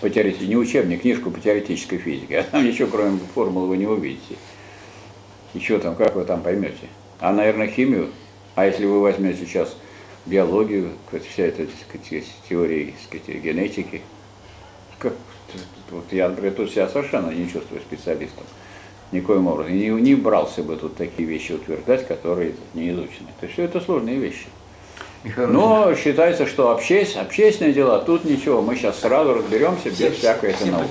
по не учебник, книжку по теоретической физике, а там ничего кроме формул вы не увидите. И что там, как вы там поймете? А, наверное, химию, а если вы возьмете сейчас биологию, вот вся эта сказать, теория сказать, генетики, как, вот я, например, тут себя совершенно не чувствую специалистом. Никоим образом. Не, не брался бы тут такие вещи утверждать, которые не изучены. То есть все это сложные вещи. Михаил Но считается, что общесь, общественные дела, тут ничего, мы сейчас сразу разберемся без всякой этой науки.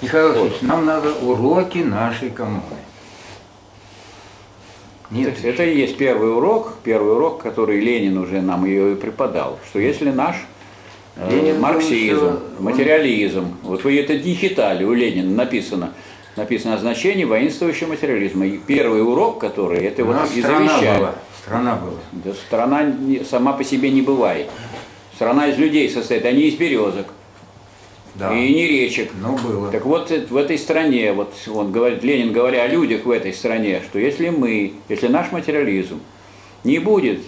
Михаил Васильевич, нам надо уроки нашей коммуны. Нет То есть это и есть первый урок, первый урок, который Ленин уже нам ее и преподал, что если наш э, Ленин марксизм, еще- материализм, вот вы это не читали, у Ленина написано, написано о значении воинствующего материализма. И первый урок, который это У вот нас и страна завещает. была. Страна была. Да страна сама по себе не бывает. Страна из людей состоит, а не из березок Да. и не речек. Но было. Так вот э, в этой стране, вот он говорит, Ленин говоря о людях в этой стране, что если мы, если наш материализм не будет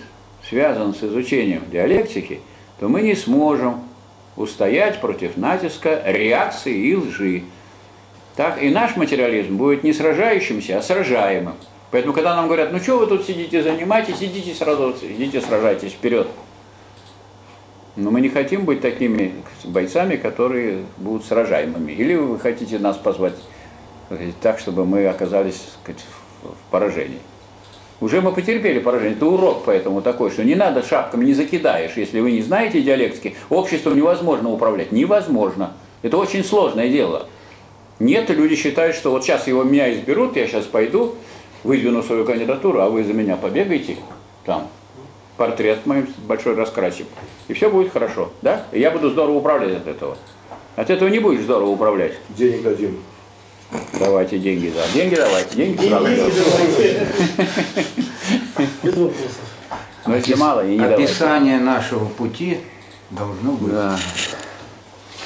связан с изучением диалектики, то мы не сможем устоять против натиска реакции и лжи. Так и наш материализм будет не сражающимся, а сражаемым. Поэтому, когда нам говорят, ну что вы тут сидите, занимайтесь, идите сразу, идите сражайтесь вперед. Но мы не хотим быть такими бойцами, которые будут сражаемыми. Или вы хотите нас позвать так чтобы мы оказались сказать, в поражении. Уже мы потерпели поражение. Это урок поэтому такой, что не надо шапками не закидаешь. Если вы не знаете диалектики, обществом невозможно управлять. Невозможно. Это очень сложное дело. Нет, люди считают, что вот сейчас его меня изберут, я сейчас пойду, выдвину свою кандидатуру, а вы за меня побегаете там, портрет мой большой раскрасим, и все будет хорошо, да? И я буду здорово управлять от этого. От этого не будешь здорово управлять. Денег дадим. Давайте деньги, да. Деньги давайте, деньги сразу. Без вопросов. Но если мало, и не давайте. Описание нашего пути должно быть. Да.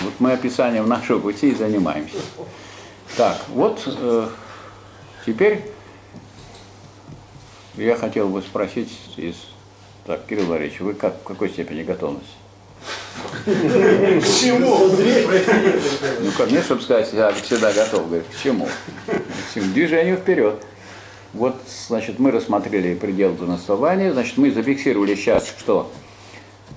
Вот мы описанием нашего пути и занимаемся. Так, вот э, теперь я хотел бы спросить из... Так, Кирилл Валерьевич, вы как, в какой степени готовности? К чему? Ну, ко мне, чтобы сказать, я всегда готов. Говорит, к чему? К чему? Движению вперед. Вот, значит, мы рассмотрели предел повествования, значит, мы зафиксировали сейчас, что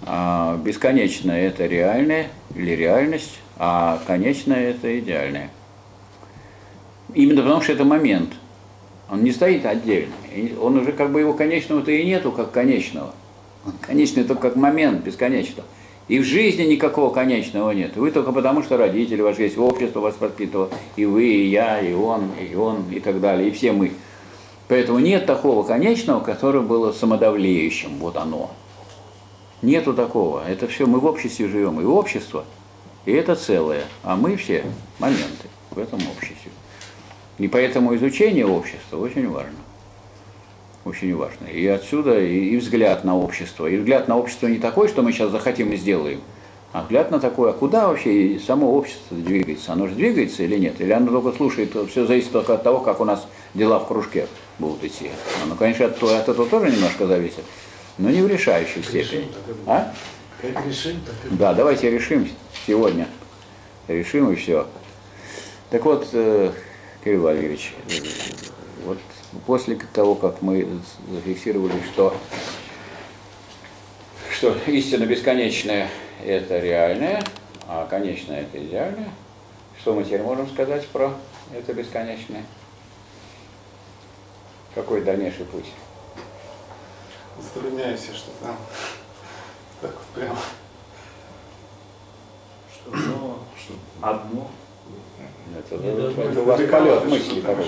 а, бесконечное – это реальное или реальность, а конечное – это идеальное. Именно потому, что это момент. Он не стоит отдельно. Он уже как бы его конечного-то и нету, как конечного. Он конечный только как момент бесконечного. И в жизни никакого конечного нет. Вы только потому, что родители ваши есть, общество вас воспитывало, и вы, и я, и он, и он, и так далее, и все мы. Поэтому нет такого конечного, которое было самодавлеющим. Вот оно. Нету такого. Это все мы в обществе живем. И общество, и это целое. А мы все моменты в этом обществе. И поэтому изучение общества очень важно. Очень важно. И отсюда и, и взгляд на общество. И взгляд на общество не такой, что мы сейчас захотим и сделаем, а взгляд на такое, а куда вообще само общество двигается? Оно же двигается или нет? Или оно только слушает, все зависит только от того, как у нас дела в кружке будут идти. Ну, конечно, от, от этого тоже немножко зависит, но не в решающей степени. А? Как решим, так и Да, давайте решим сегодня. Решим и все. Так вот, э, Кирилл Валерьевич, э, вот после того, как мы зафиксировали, что, что истина бесконечная – это реальное, а конечное – это идеальное, что мы теперь можем сказать про это бесконечное? Какой дальнейший путь? Стреляйся, что там. Так вот прямо. Что одно, одно. Это, Не у вас полет мысли такой.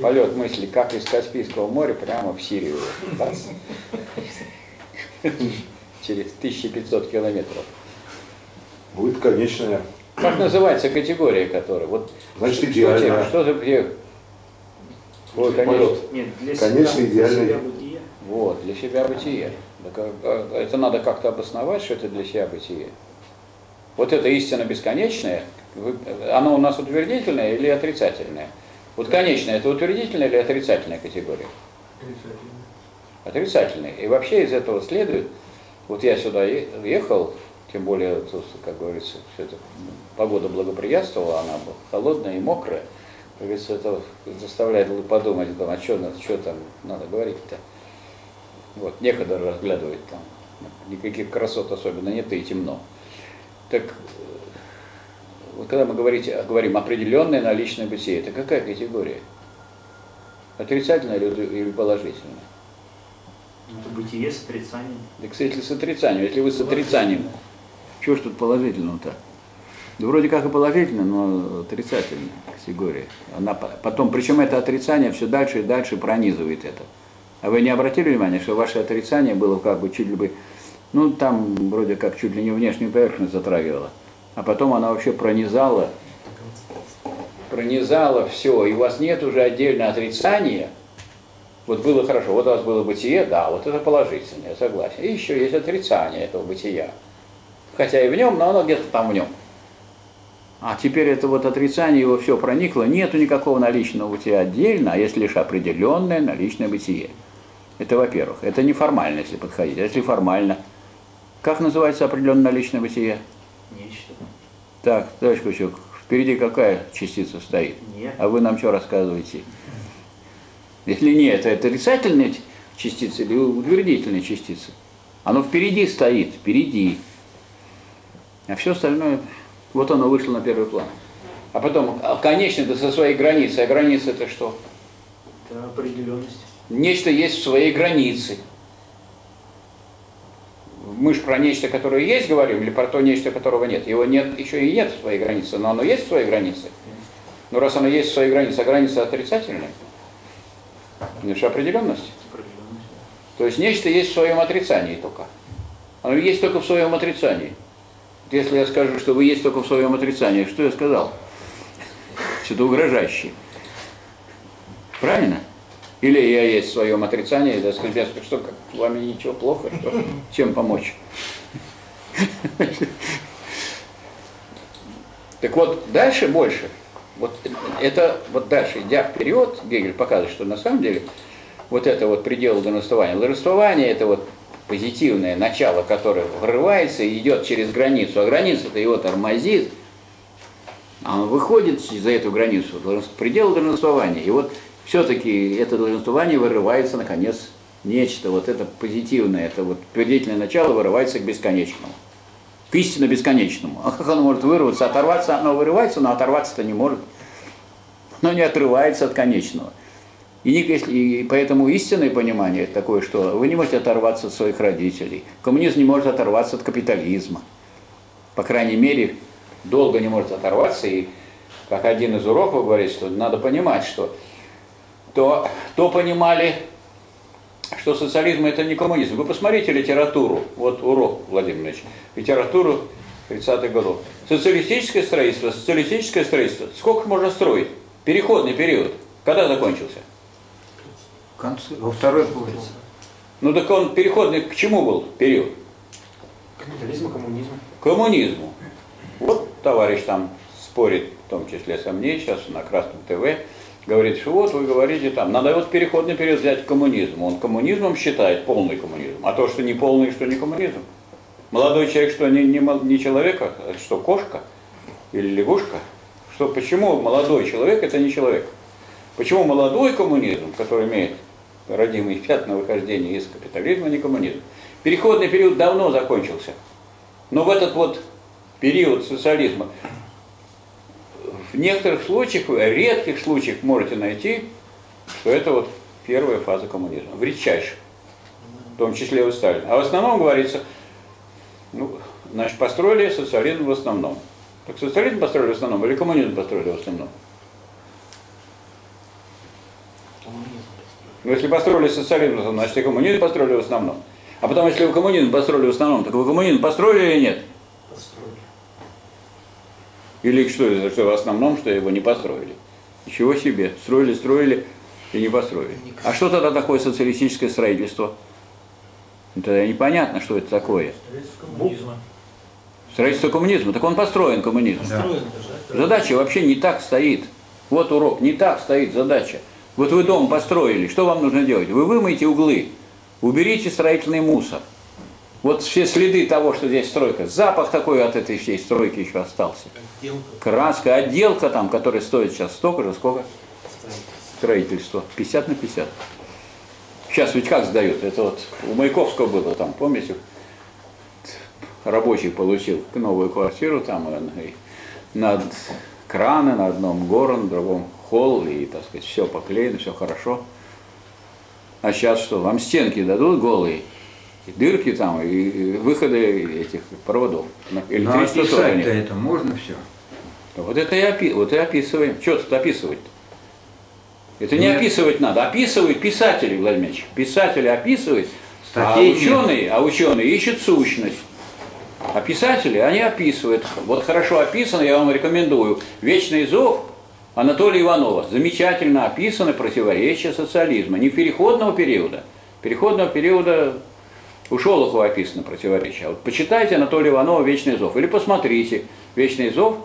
Полет мысли, как из Каспийского моря прямо в Сирию. Через 1500 километров. Будет конечная. Как называется категория, которая? Вот Значит, что идеальная. Что за конечно. Полет. Нет, для Конечно, себя, идеальный. для себя бытие. Вот, для себя бытие. А, Это надо как-то обосновать, что это для себя бытие. Вот это истина бесконечная, оно у нас утвердительное или отрицательное? Вот конечное, это утвердительная или отрицательная категория? Отрицательное. Отрицательный. И вообще из этого следует, вот я сюда ехал, тем более, тут, как говорится, все это, ну, погода благоприятствовала, она была холодная и мокрая. Как говорится, это заставляет подумать, там, а что, что там надо говорить-то. Вот, некогда разглядывать там. Никаких красот особенно нет и темно. Так, вот когда мы говорите, говорим определенное наличное бытие, это какая категория? Отрицательная или или положительная? Это бытие с отрицанием. Так если с отрицанием, если вы с отрицанием, чего ж тут положительного-то? Да вроде как и положительная, но отрицательная категория. Она по- потом, причем это отрицание все дальше и дальше пронизывает это. А вы не обратили внимания, что ваше отрицание было как бы чуть ли бы, ну там вроде как чуть ли не внешнюю поверхность затрагивало, а потом она вообще пронизала, пронизала все, и у вас нет уже отдельно отрицания. Вот было хорошо, вот у вас было бытие, да, вот это положительное, я согласен. И еще есть отрицание этого бытия. Хотя и в нем, но оно где-то там в нем. А теперь это вот отрицание его все проникло, нету никакого наличного бытия отдельно, а есть лишь определенное наличное бытие. Это во-первых. Это не формально, если подходить. А если формально, как называется определенное наличное бытие? Нечто. Так, товарищ Кучук, впереди какая частица стоит? Не. А вы нам что рассказываете? Если не, это отрицательная частица или утвердительная частица? Оно впереди стоит, впереди. А все остальное, вот оно вышло на первый план. А потом, а, конечно, это со своей границей. А граница это что? Это определенность. Нечто есть в своей границе. Мы же про нечто, которое есть, говорим, или про то нечто, которого нет. Его нет, еще и нет в своей границе, но оно есть в своей границе. Но раз оно есть в своей границе, а граница отрицательная, это же определенность. То есть нечто есть в своем отрицании только. Оно есть только в своем отрицании. Если я скажу, что вы есть только в своем отрицании, что я сказал? Что-то угрожающее. Правильно? Или я есть в своем отрицании, да, сказать, я скажу, что как, вами ничего плохо, что, чем помочь? Так вот, дальше больше. Вот это вот дальше, идя вперед, Гегель показывает, что на самом деле вот это вот предел долженствования. Долженствование это вот позитивное начало, которое врывается и идет через границу, а граница-то его тормозит, а он выходит за эту границу, предел долженствования. И вот все-таки это долженствование вырывается, наконец, нечто, вот это позитивное, это вот предельное начало вырывается к бесконечному. К истинно бесконечному. А как оно может вырваться? Оторваться оно вырывается, но оторваться-то не может. Оно не отрывается от конечного. И, если- и поэтому истинное понимание такое, что вы не можете оторваться от своих родителей. Коммунизм не может оторваться от капитализма. По крайней мере, долго не может оторваться. И как один из уроков говорит, что надо понимать, что то, то понимали, что социализм это не коммунизм. Вы посмотрите литературу, вот урок, Владимир Ильич, литературу 30-х годов. Социалистическое строительство, социалистическое строительство, сколько можно строить? Переходный период. Когда закончился? В конце, во второй половине. Ну так он переходный к чему был период? Капитализм и коммунизм. К коммунизму. Вот товарищ там спорит, в том числе со мной, сейчас на Красном ТВ, говорит, что вот вы говорите там, надо вот переходный период взять к коммунизму. Он коммунизмом считает полный коммунизм, а то, что не полный, что не коммунизм. Молодой человек, что не, не, не человек, а что кошка или лягушка? Что, почему молодой человек это не человек? Почему молодой коммунизм, который имеет родимые пятна выхождения из капитализма, не коммунизм? Переходный период давно закончился. Но в этот вот период социализма в некоторых случаях, в редких случаях можете найти, что это вот первая фаза коммунизма, в редчайших, в том числе у Сталина. А в основном говорится, ну, значит, построили социализм в основном. Так социализм построили в основном или коммунизм построили в основном? Ну, если построили социализм, значит, и коммунизм построили в основном. А потом, если вы коммунизм построили в основном, так вы коммунизм построили или нет? Или что, это, что в основном, что его не построили? Ничего себе, строили, строили и не построили. А что тогда такое социалистическое строительство? Ну, Тогда непонятно, что это такое. Строительство коммунизма. Строительство коммунизма, так он построен коммунизм. Да? Задача вообще не так стоит. Вот урок, не так стоит задача. Вот вы дом построили, что вам нужно делать? Вы вымойте углы, уберите строительный мусор. Вот все следы того, что здесь стройка, запах такой от этой всей стройки еще остался. Отделка. Краска, отделка там, которая стоит сейчас столько же, сколько строительство. 50 на 50. Сейчас ведь как сдают? Это вот у Маяковского было там, помните? Рабочий получил новую квартиру, там и над краны, на одном горн, на другом холл, и, так сказать, все поклеено, все хорошо. А сейчас что, вам стенки дадут голые? И дырки там, и выходы этих проводов. Ну, Электричества тоже нет. это можно все. Вот это и, опи- вот и описываем. Что тут описывать? Это не Нет. описывать надо. Описывают писатели, Владимир Ильич. Писатели описывают, а Статей нет. ученые, а ученые ищут сущность. А писатели, они описывают. Вот хорошо описано, я вам рекомендую. «Вечный зов» Анатолия Иванова. Замечательно описаны противоречия социализма. Не переходного периода. Переходного периода у Шолохова описано противоречие. А вот почитайте Анатолия Иванова «Вечный зов» или посмотрите «Вечный зов»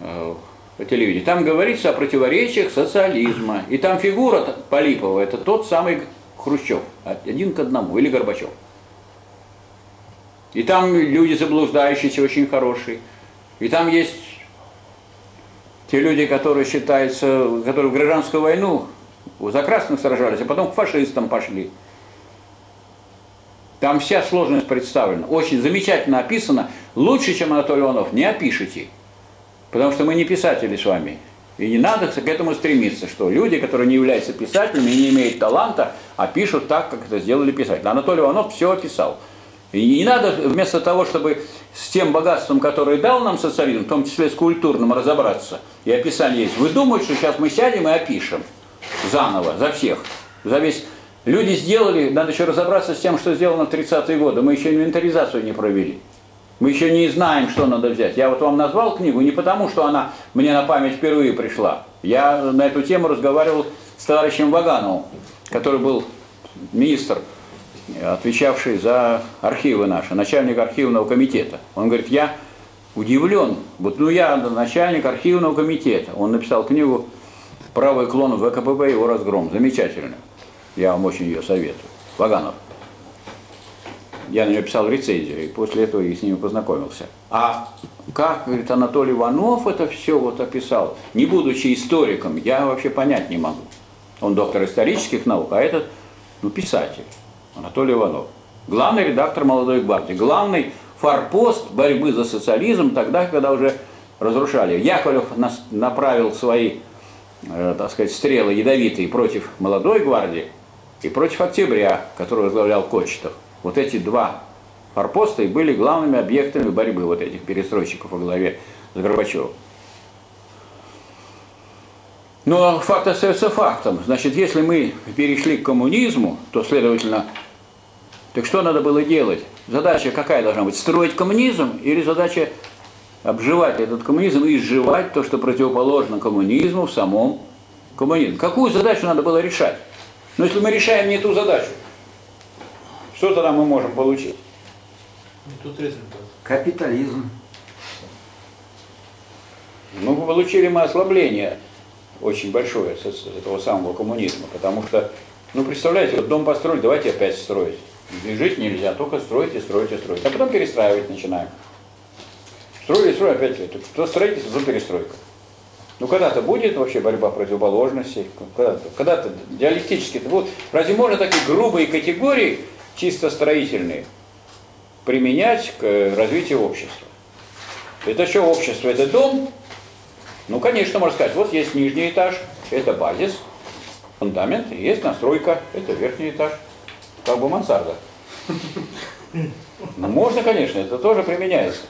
э, по телевидению. Там говорится о противоречиях социализма. И там фигура Полипова – это тот самый Хрущев, один к одному, или Горбачев. И там люди заблуждающиеся очень хорошие. И там есть те люди, которые считаются, которые в гражданскую войну за красных сражались, а потом к фашистам пошли. Там вся сложность представлена. Очень замечательно описано. Лучше, чем Анатолий Иванов, не опишите. Потому что мы не писатели с вами. И не надо к этому стремиться, что люди, которые не являются писателями и не имеют таланта, опишут так, как это сделали писатели. Анатолий Иванов все описал. И не надо вместо того, чтобы с тем богатством, которое дал нам социализм, в том числе с культурным, разобраться, и описание есть, вы думаете, что сейчас мы сядем и опишем заново, за всех, за весь... Люди сделали, надо еще разобраться с тем, что сделано в 30-е годы. Мы еще инвентаризацию не провели. Мы еще не знаем, что надо взять. Я вот вам назвал книгу не потому, что она мне на память впервые пришла. Я на эту тему разговаривал с товарищем Вагановым, который был министр, отвечавший за архивы наши, начальник архивного комитета. Он говорит, я удивлен, вот ну я начальник архивного комитета. Он написал книгу «Правый клон ВКПБ его разгром». Замечательно. Я вам очень ее советую. Ваганов. Я на нее писал рецензию, и после этого я с ними познакомился. А как, говорит, Анатолий Иванов это все вот описал, не будучи историком, я вообще понять не могу. Он доктор исторических наук, а этот, ну, писатель, Анатолий Иванов. Главный редактор «Молодой гвардии», главный форпост борьбы за социализм тогда, когда уже разрушали. Яковлев направил свои, э, так сказать, стрелы ядовитые против «Молодой гвардии» и против «Октября», который возглавлял Кочетов. Вот эти два форпоста и были главными объектами борьбы вот этих перестройщиков во главе с Горбачевым. Но факт остается фактом. Значит, если мы перешли к коммунизму, то, следовательно, так что надо было делать? Задача какая должна быть? Строить коммунизм или задача обживать этот коммунизм и изживать то, что противоположно коммунизму в самом коммунизме? Какую задачу надо было решать? Но если мы решаем не ту задачу, что тогда мы можем получить? И тут результат. Капитализм. Ну, получили мы ослабление очень большое с с этого самого коммунизма, потому что, ну, представляете, вот дом построили, давайте опять строить. И жить нельзя, только строить и строить и строить. А потом перестраивать начинаем. Строили, строили, опять это. То строительство, то перестройка. Ну, когда-то будет вообще борьба противоположностей, когда-то, когда-то диалектически. Вот, разве можно такие грубые категории, чисто строительные, применять к э, развитию общества? Это что общество? Это дом, ну, конечно, можно сказать, вот есть нижний этаж, это базис, фундамент, и есть настройка, это верхний этаж, как бы мансарда. Ну, можно, конечно, это тоже применяется.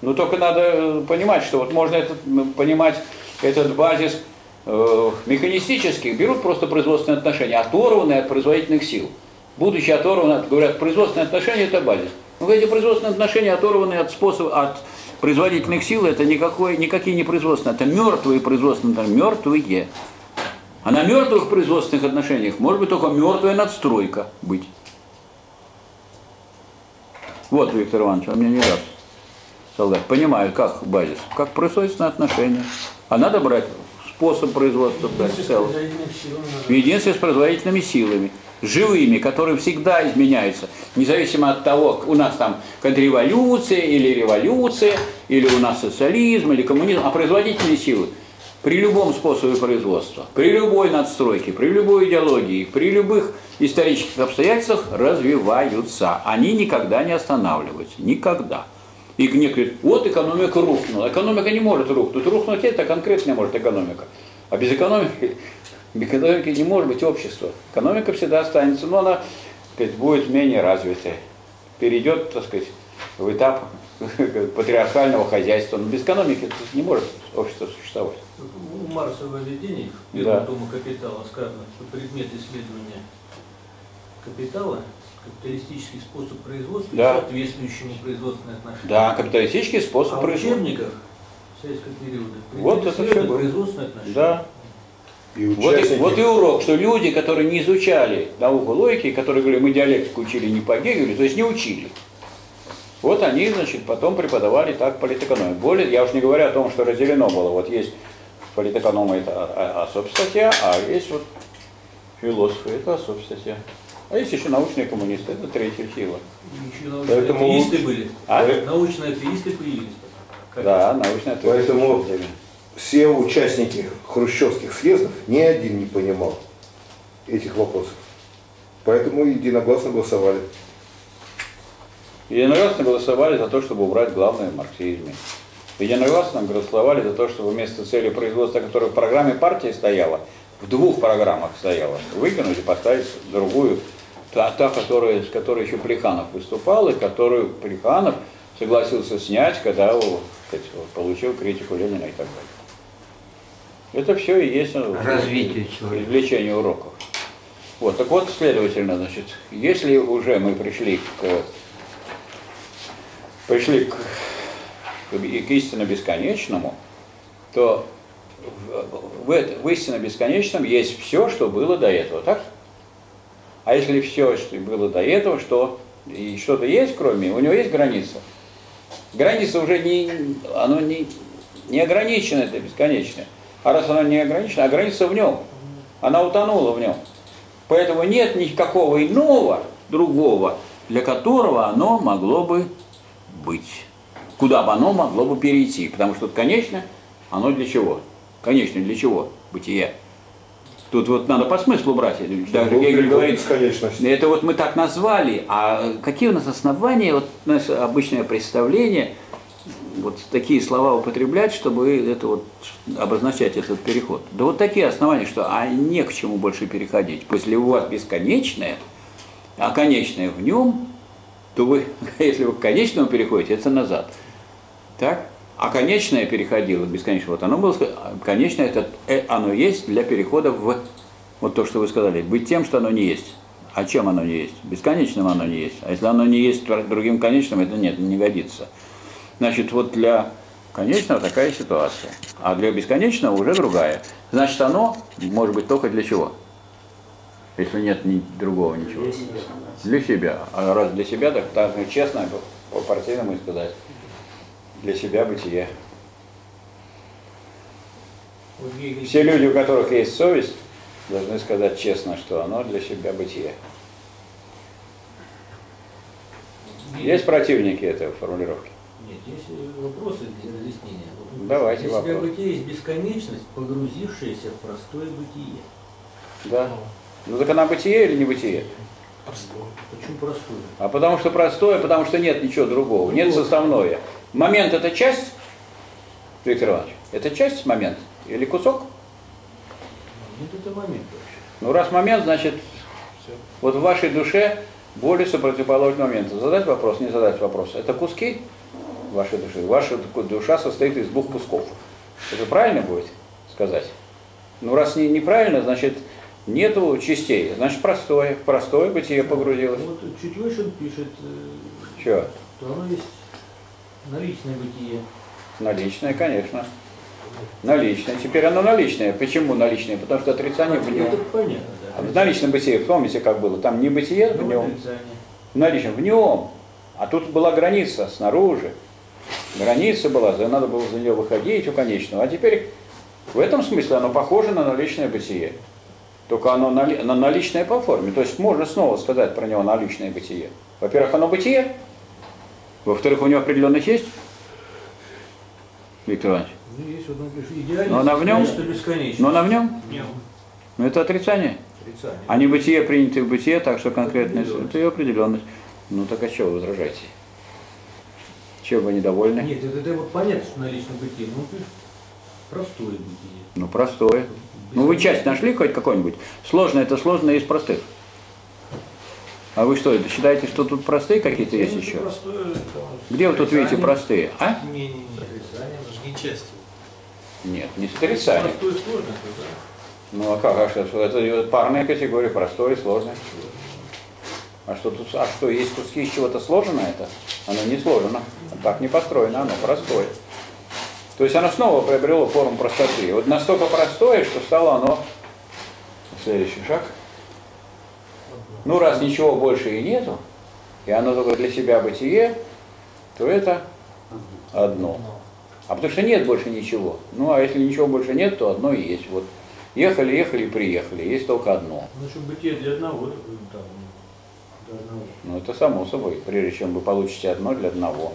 Но только надо э, понимать, что вот можно этот, м, понимать этот базис э, механистически, берут просто производственные отношения, оторванные от производительных сил. Будучи оторваны, от, говорят, производственные отношения это базис. Ну, эти производственные отношения оторваны от способа, от производительных сил, это никакой, никакие не производственные, это мертвые производственные отношения, мертвые. А на мертвых производственных отношениях может быть только мертвая надстройка быть. Вот, Виктор Иванович, он мне не даст. Солдат, понимаю, как базис, как производственные отношения. А надо брать способ производства да, в целом. В единстве с производительными силами, живыми, которые всегда изменяются, независимо от того, у нас там контрреволюция или революция, или у нас социализм, или коммунизм, а производительные силы при любом способе производства, при любой надстройке, при любой идеологии, при любых исторических обстоятельствах развиваются. Они никогда не останавливаются. Никогда. И некоторые говорят, вот экономика рухнула. Экономика не может рухнуть. Рухнуть это конкретная может экономика. А без экономики, <laughs> без экономики не может быть общества. Экономика всегда останется, но она сказать, будет менее развитой. перейдет, так сказать, в этап <laughs> патриархального хозяйства. Но без экономики не может общество существовать. У Марса в Да. первом томе капитала сказано, что предмет исследования капитала капиталистический способ производства Да. и соответствующему производственные отношения. Да, капиталистический способ А в производства. учебниках советского периода Вот это исследования было. производственные отношения. Да. И Вот и, участники- вот и урок, что люди, которые не изучали науку логики, которые говорили, мы диалектику учили не по Гегелю, то есть не учили. Вот они, значит, потом преподавали так политэкономию. Более, я уж не говорю о том, что разделено было. Вот есть политэкономия, это а- а- особая статья, а есть вот философы, это особая статья. А есть еще научные коммунисты, это третья сила. Еще научные Поэтому атеисты были. А? Научные атеисты появились. Как- Да, научная Поэтому все участники хрущевских съездов ни один не понимал этих вопросов. Поэтому единогласно голосовали. Единогласно голосовали за то, чтобы убрать главное в марксизме. Единогласно голосовали за то, чтобы вместо цели производства, которая в программе партии стояла, в двух программах стояла, выкинуть и поставить другую, та, та которая, с которой еще Плеханов выступал, и которую Плеханов согласился снять, когда он, сказать, получил критику Ленина и так далее. Это все и есть ну, Развитие человека. извлечение уроков. Вот, так вот, следовательно, значит, если уже мы пришли к пришли к, к, истинно бесконечному, то в, в, в истинно бесконечном есть все, что было до этого, так? А если все, что было до этого, что и что-то есть, кроме, у него есть граница. Граница уже не, оно не, не ограничено, это бесконечное. А раз оно не ограничено, а граница в нем. Она утонула в нем. Поэтому нет никакого иного, другого, для которого оно могло бы быть. Куда бы оно могло бы перейти. Потому что конечное, оно для чего? Конечное для чего? Бытие. Тут вот надо по смыслу брать. Даже Был Гегель говорит, бесконечности. это вот мы так назвали, а какие у нас основания, вот наше обычное представление, вот такие слова употреблять, чтобы это вот обозначать этот переход? Да вот такие основания, что а не к чему больше переходить. Если у вас бесконечное, а конечное в нем, то вы, <laughs> если вы к конечному переходите, это назад. Так? А конечное переходило к бесконечному. Вот оно было, а конечное, это, э, оно есть для перехода в, вот то, что вы сказали, быть тем, что оно не есть. А чем оно не есть? Бесконечным оно не есть. А если оно не есть другим конечным, это нет, не годится. Значит, вот для конечного такая ситуация, а для бесконечного уже другая. Значит, оно может быть только для чего? Если нет ни другого ничего. Для себя. Для себя. А раз для себя, так, так ну, честно, по партийному сказать. Для себя бытие. Все люди, у которых есть совесть, должны сказать честно, что оно для себя бытие. Есть противники этой формулировки? Нет, есть вопросы для разъяснения. Вот Давайте Для себя вопрос. бытие есть бесконечность, погрузившаяся в простое бытие. Да. Ну так она бытие или не бытие? Почему простое? А потому что простое, потому что нет ничего другого, нет составное. Момент это часть, Виктор Иванович, это часть момент или кусок? Нет, это момент вообще. Ну раз момент, значит, вот в вашей душе более противоположный момент. Задать вопрос, не задать вопрос. Это куски вашей души. Ваша душа состоит из двух кусков. Это правильно будет сказать? Ну раз не, неправильно, значит нету частей. Значит простое. В простое бытие погрузилось. Вот чуть выше он пишет, э, Че? что оно есть наличное бытие. Наличное, конечно. Наличное. Теперь оно наличное. Почему наличное? Потому что отрицание в Это нем. понятно, да. А в наличном бытие, помните, как было? Там не бытие в Ну, нем, отрицание. в наличном, в нем. А тут была граница снаружи. Граница была, надо было за нее выходить у конечного. А теперь в этом смысле оно похоже на наличное бытие. Только оно нали- оно наличное по форме. То есть можно снова сказать про него наличное бытие. Во-первых, оно бытие. Во-вторых, у него определенность есть. Виктор Иванович. Ну, есть вот он пишет, Но она в нем? Но оно в нем? В нем. Ну это отрицание. Отрицание. А не бытие принято в бытие, так что конкретное это ее определенность. Ну так а чего вы возражаете? Чего вы недовольны? Нет, это, это вот понятно, что наличное бытие. Ну, простое бытие. Ну простое. Ну вы часть нашли хоть какой-нибудь? Сложное это сложное из простых. А вы что, считаете, что тут простые какие-то есть еще? Где вы тут видите простые? А? Не, не, не. Это не часть. Нет, не с отрицанием. Простой и сложный, то да. Ну а как? А что, что это парная категория, простой и сложный. А что тут, а что, есть куски из чего-то сложено это? Оно не сложено. Так не построено, оно простое. То есть оно снова приобрело форму простоты. Вот настолько простое, что стало оно... Следующий шаг. Ну, раз ничего больше и нету, и оно только для себя бытие, то это одно. А потому что нет больше ничего. Ну, а если ничего больше нет, то одно и есть. Вот ехали, ехали, приехали. Есть только одно. Ну, что бытие для одного, там, для одного. Ну, это само собой, прежде чем вы получите одно для одного.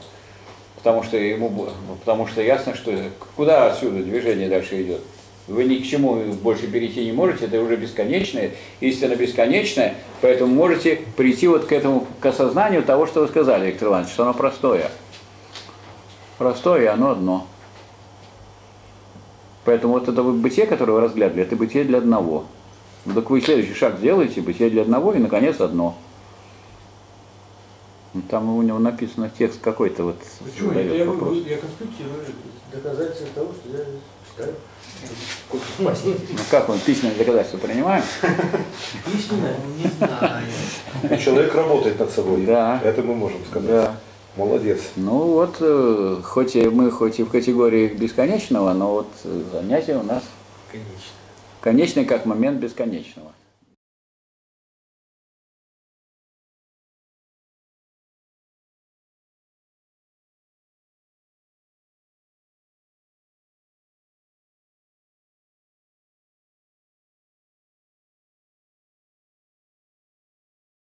Потому что ему, потому что ясно, что куда отсюда движение дальше идет. Вы ни к чему больше перейти не можете, это уже бесконечное, истина бесконечная, поэтому можете прийти вот к этому, к осознанию того, что вы сказали, Виктор Иванович, что оно простое. Простое, и оно одно. Поэтому вот это вот бытие, которое вы разглядывали, это бытие для одного. Ну, так вы следующий шаг сделаете, бытие для одного, и, наконец, одно. Ну, Там у него написано текст какой-то вот Почему? я, вы- я конспектирую доказательства того, что я читаю. Ну как он письменное доказательство принимаем? Письменно? Не знаю. <laughs> Человек работает над собой. Да. Это мы можем сказать. Да. Молодец. Ну вот, э, хоть и мы хоть и в категории бесконечного, но вот э, занятие у нас Конечно. конечное как момент бесконечного.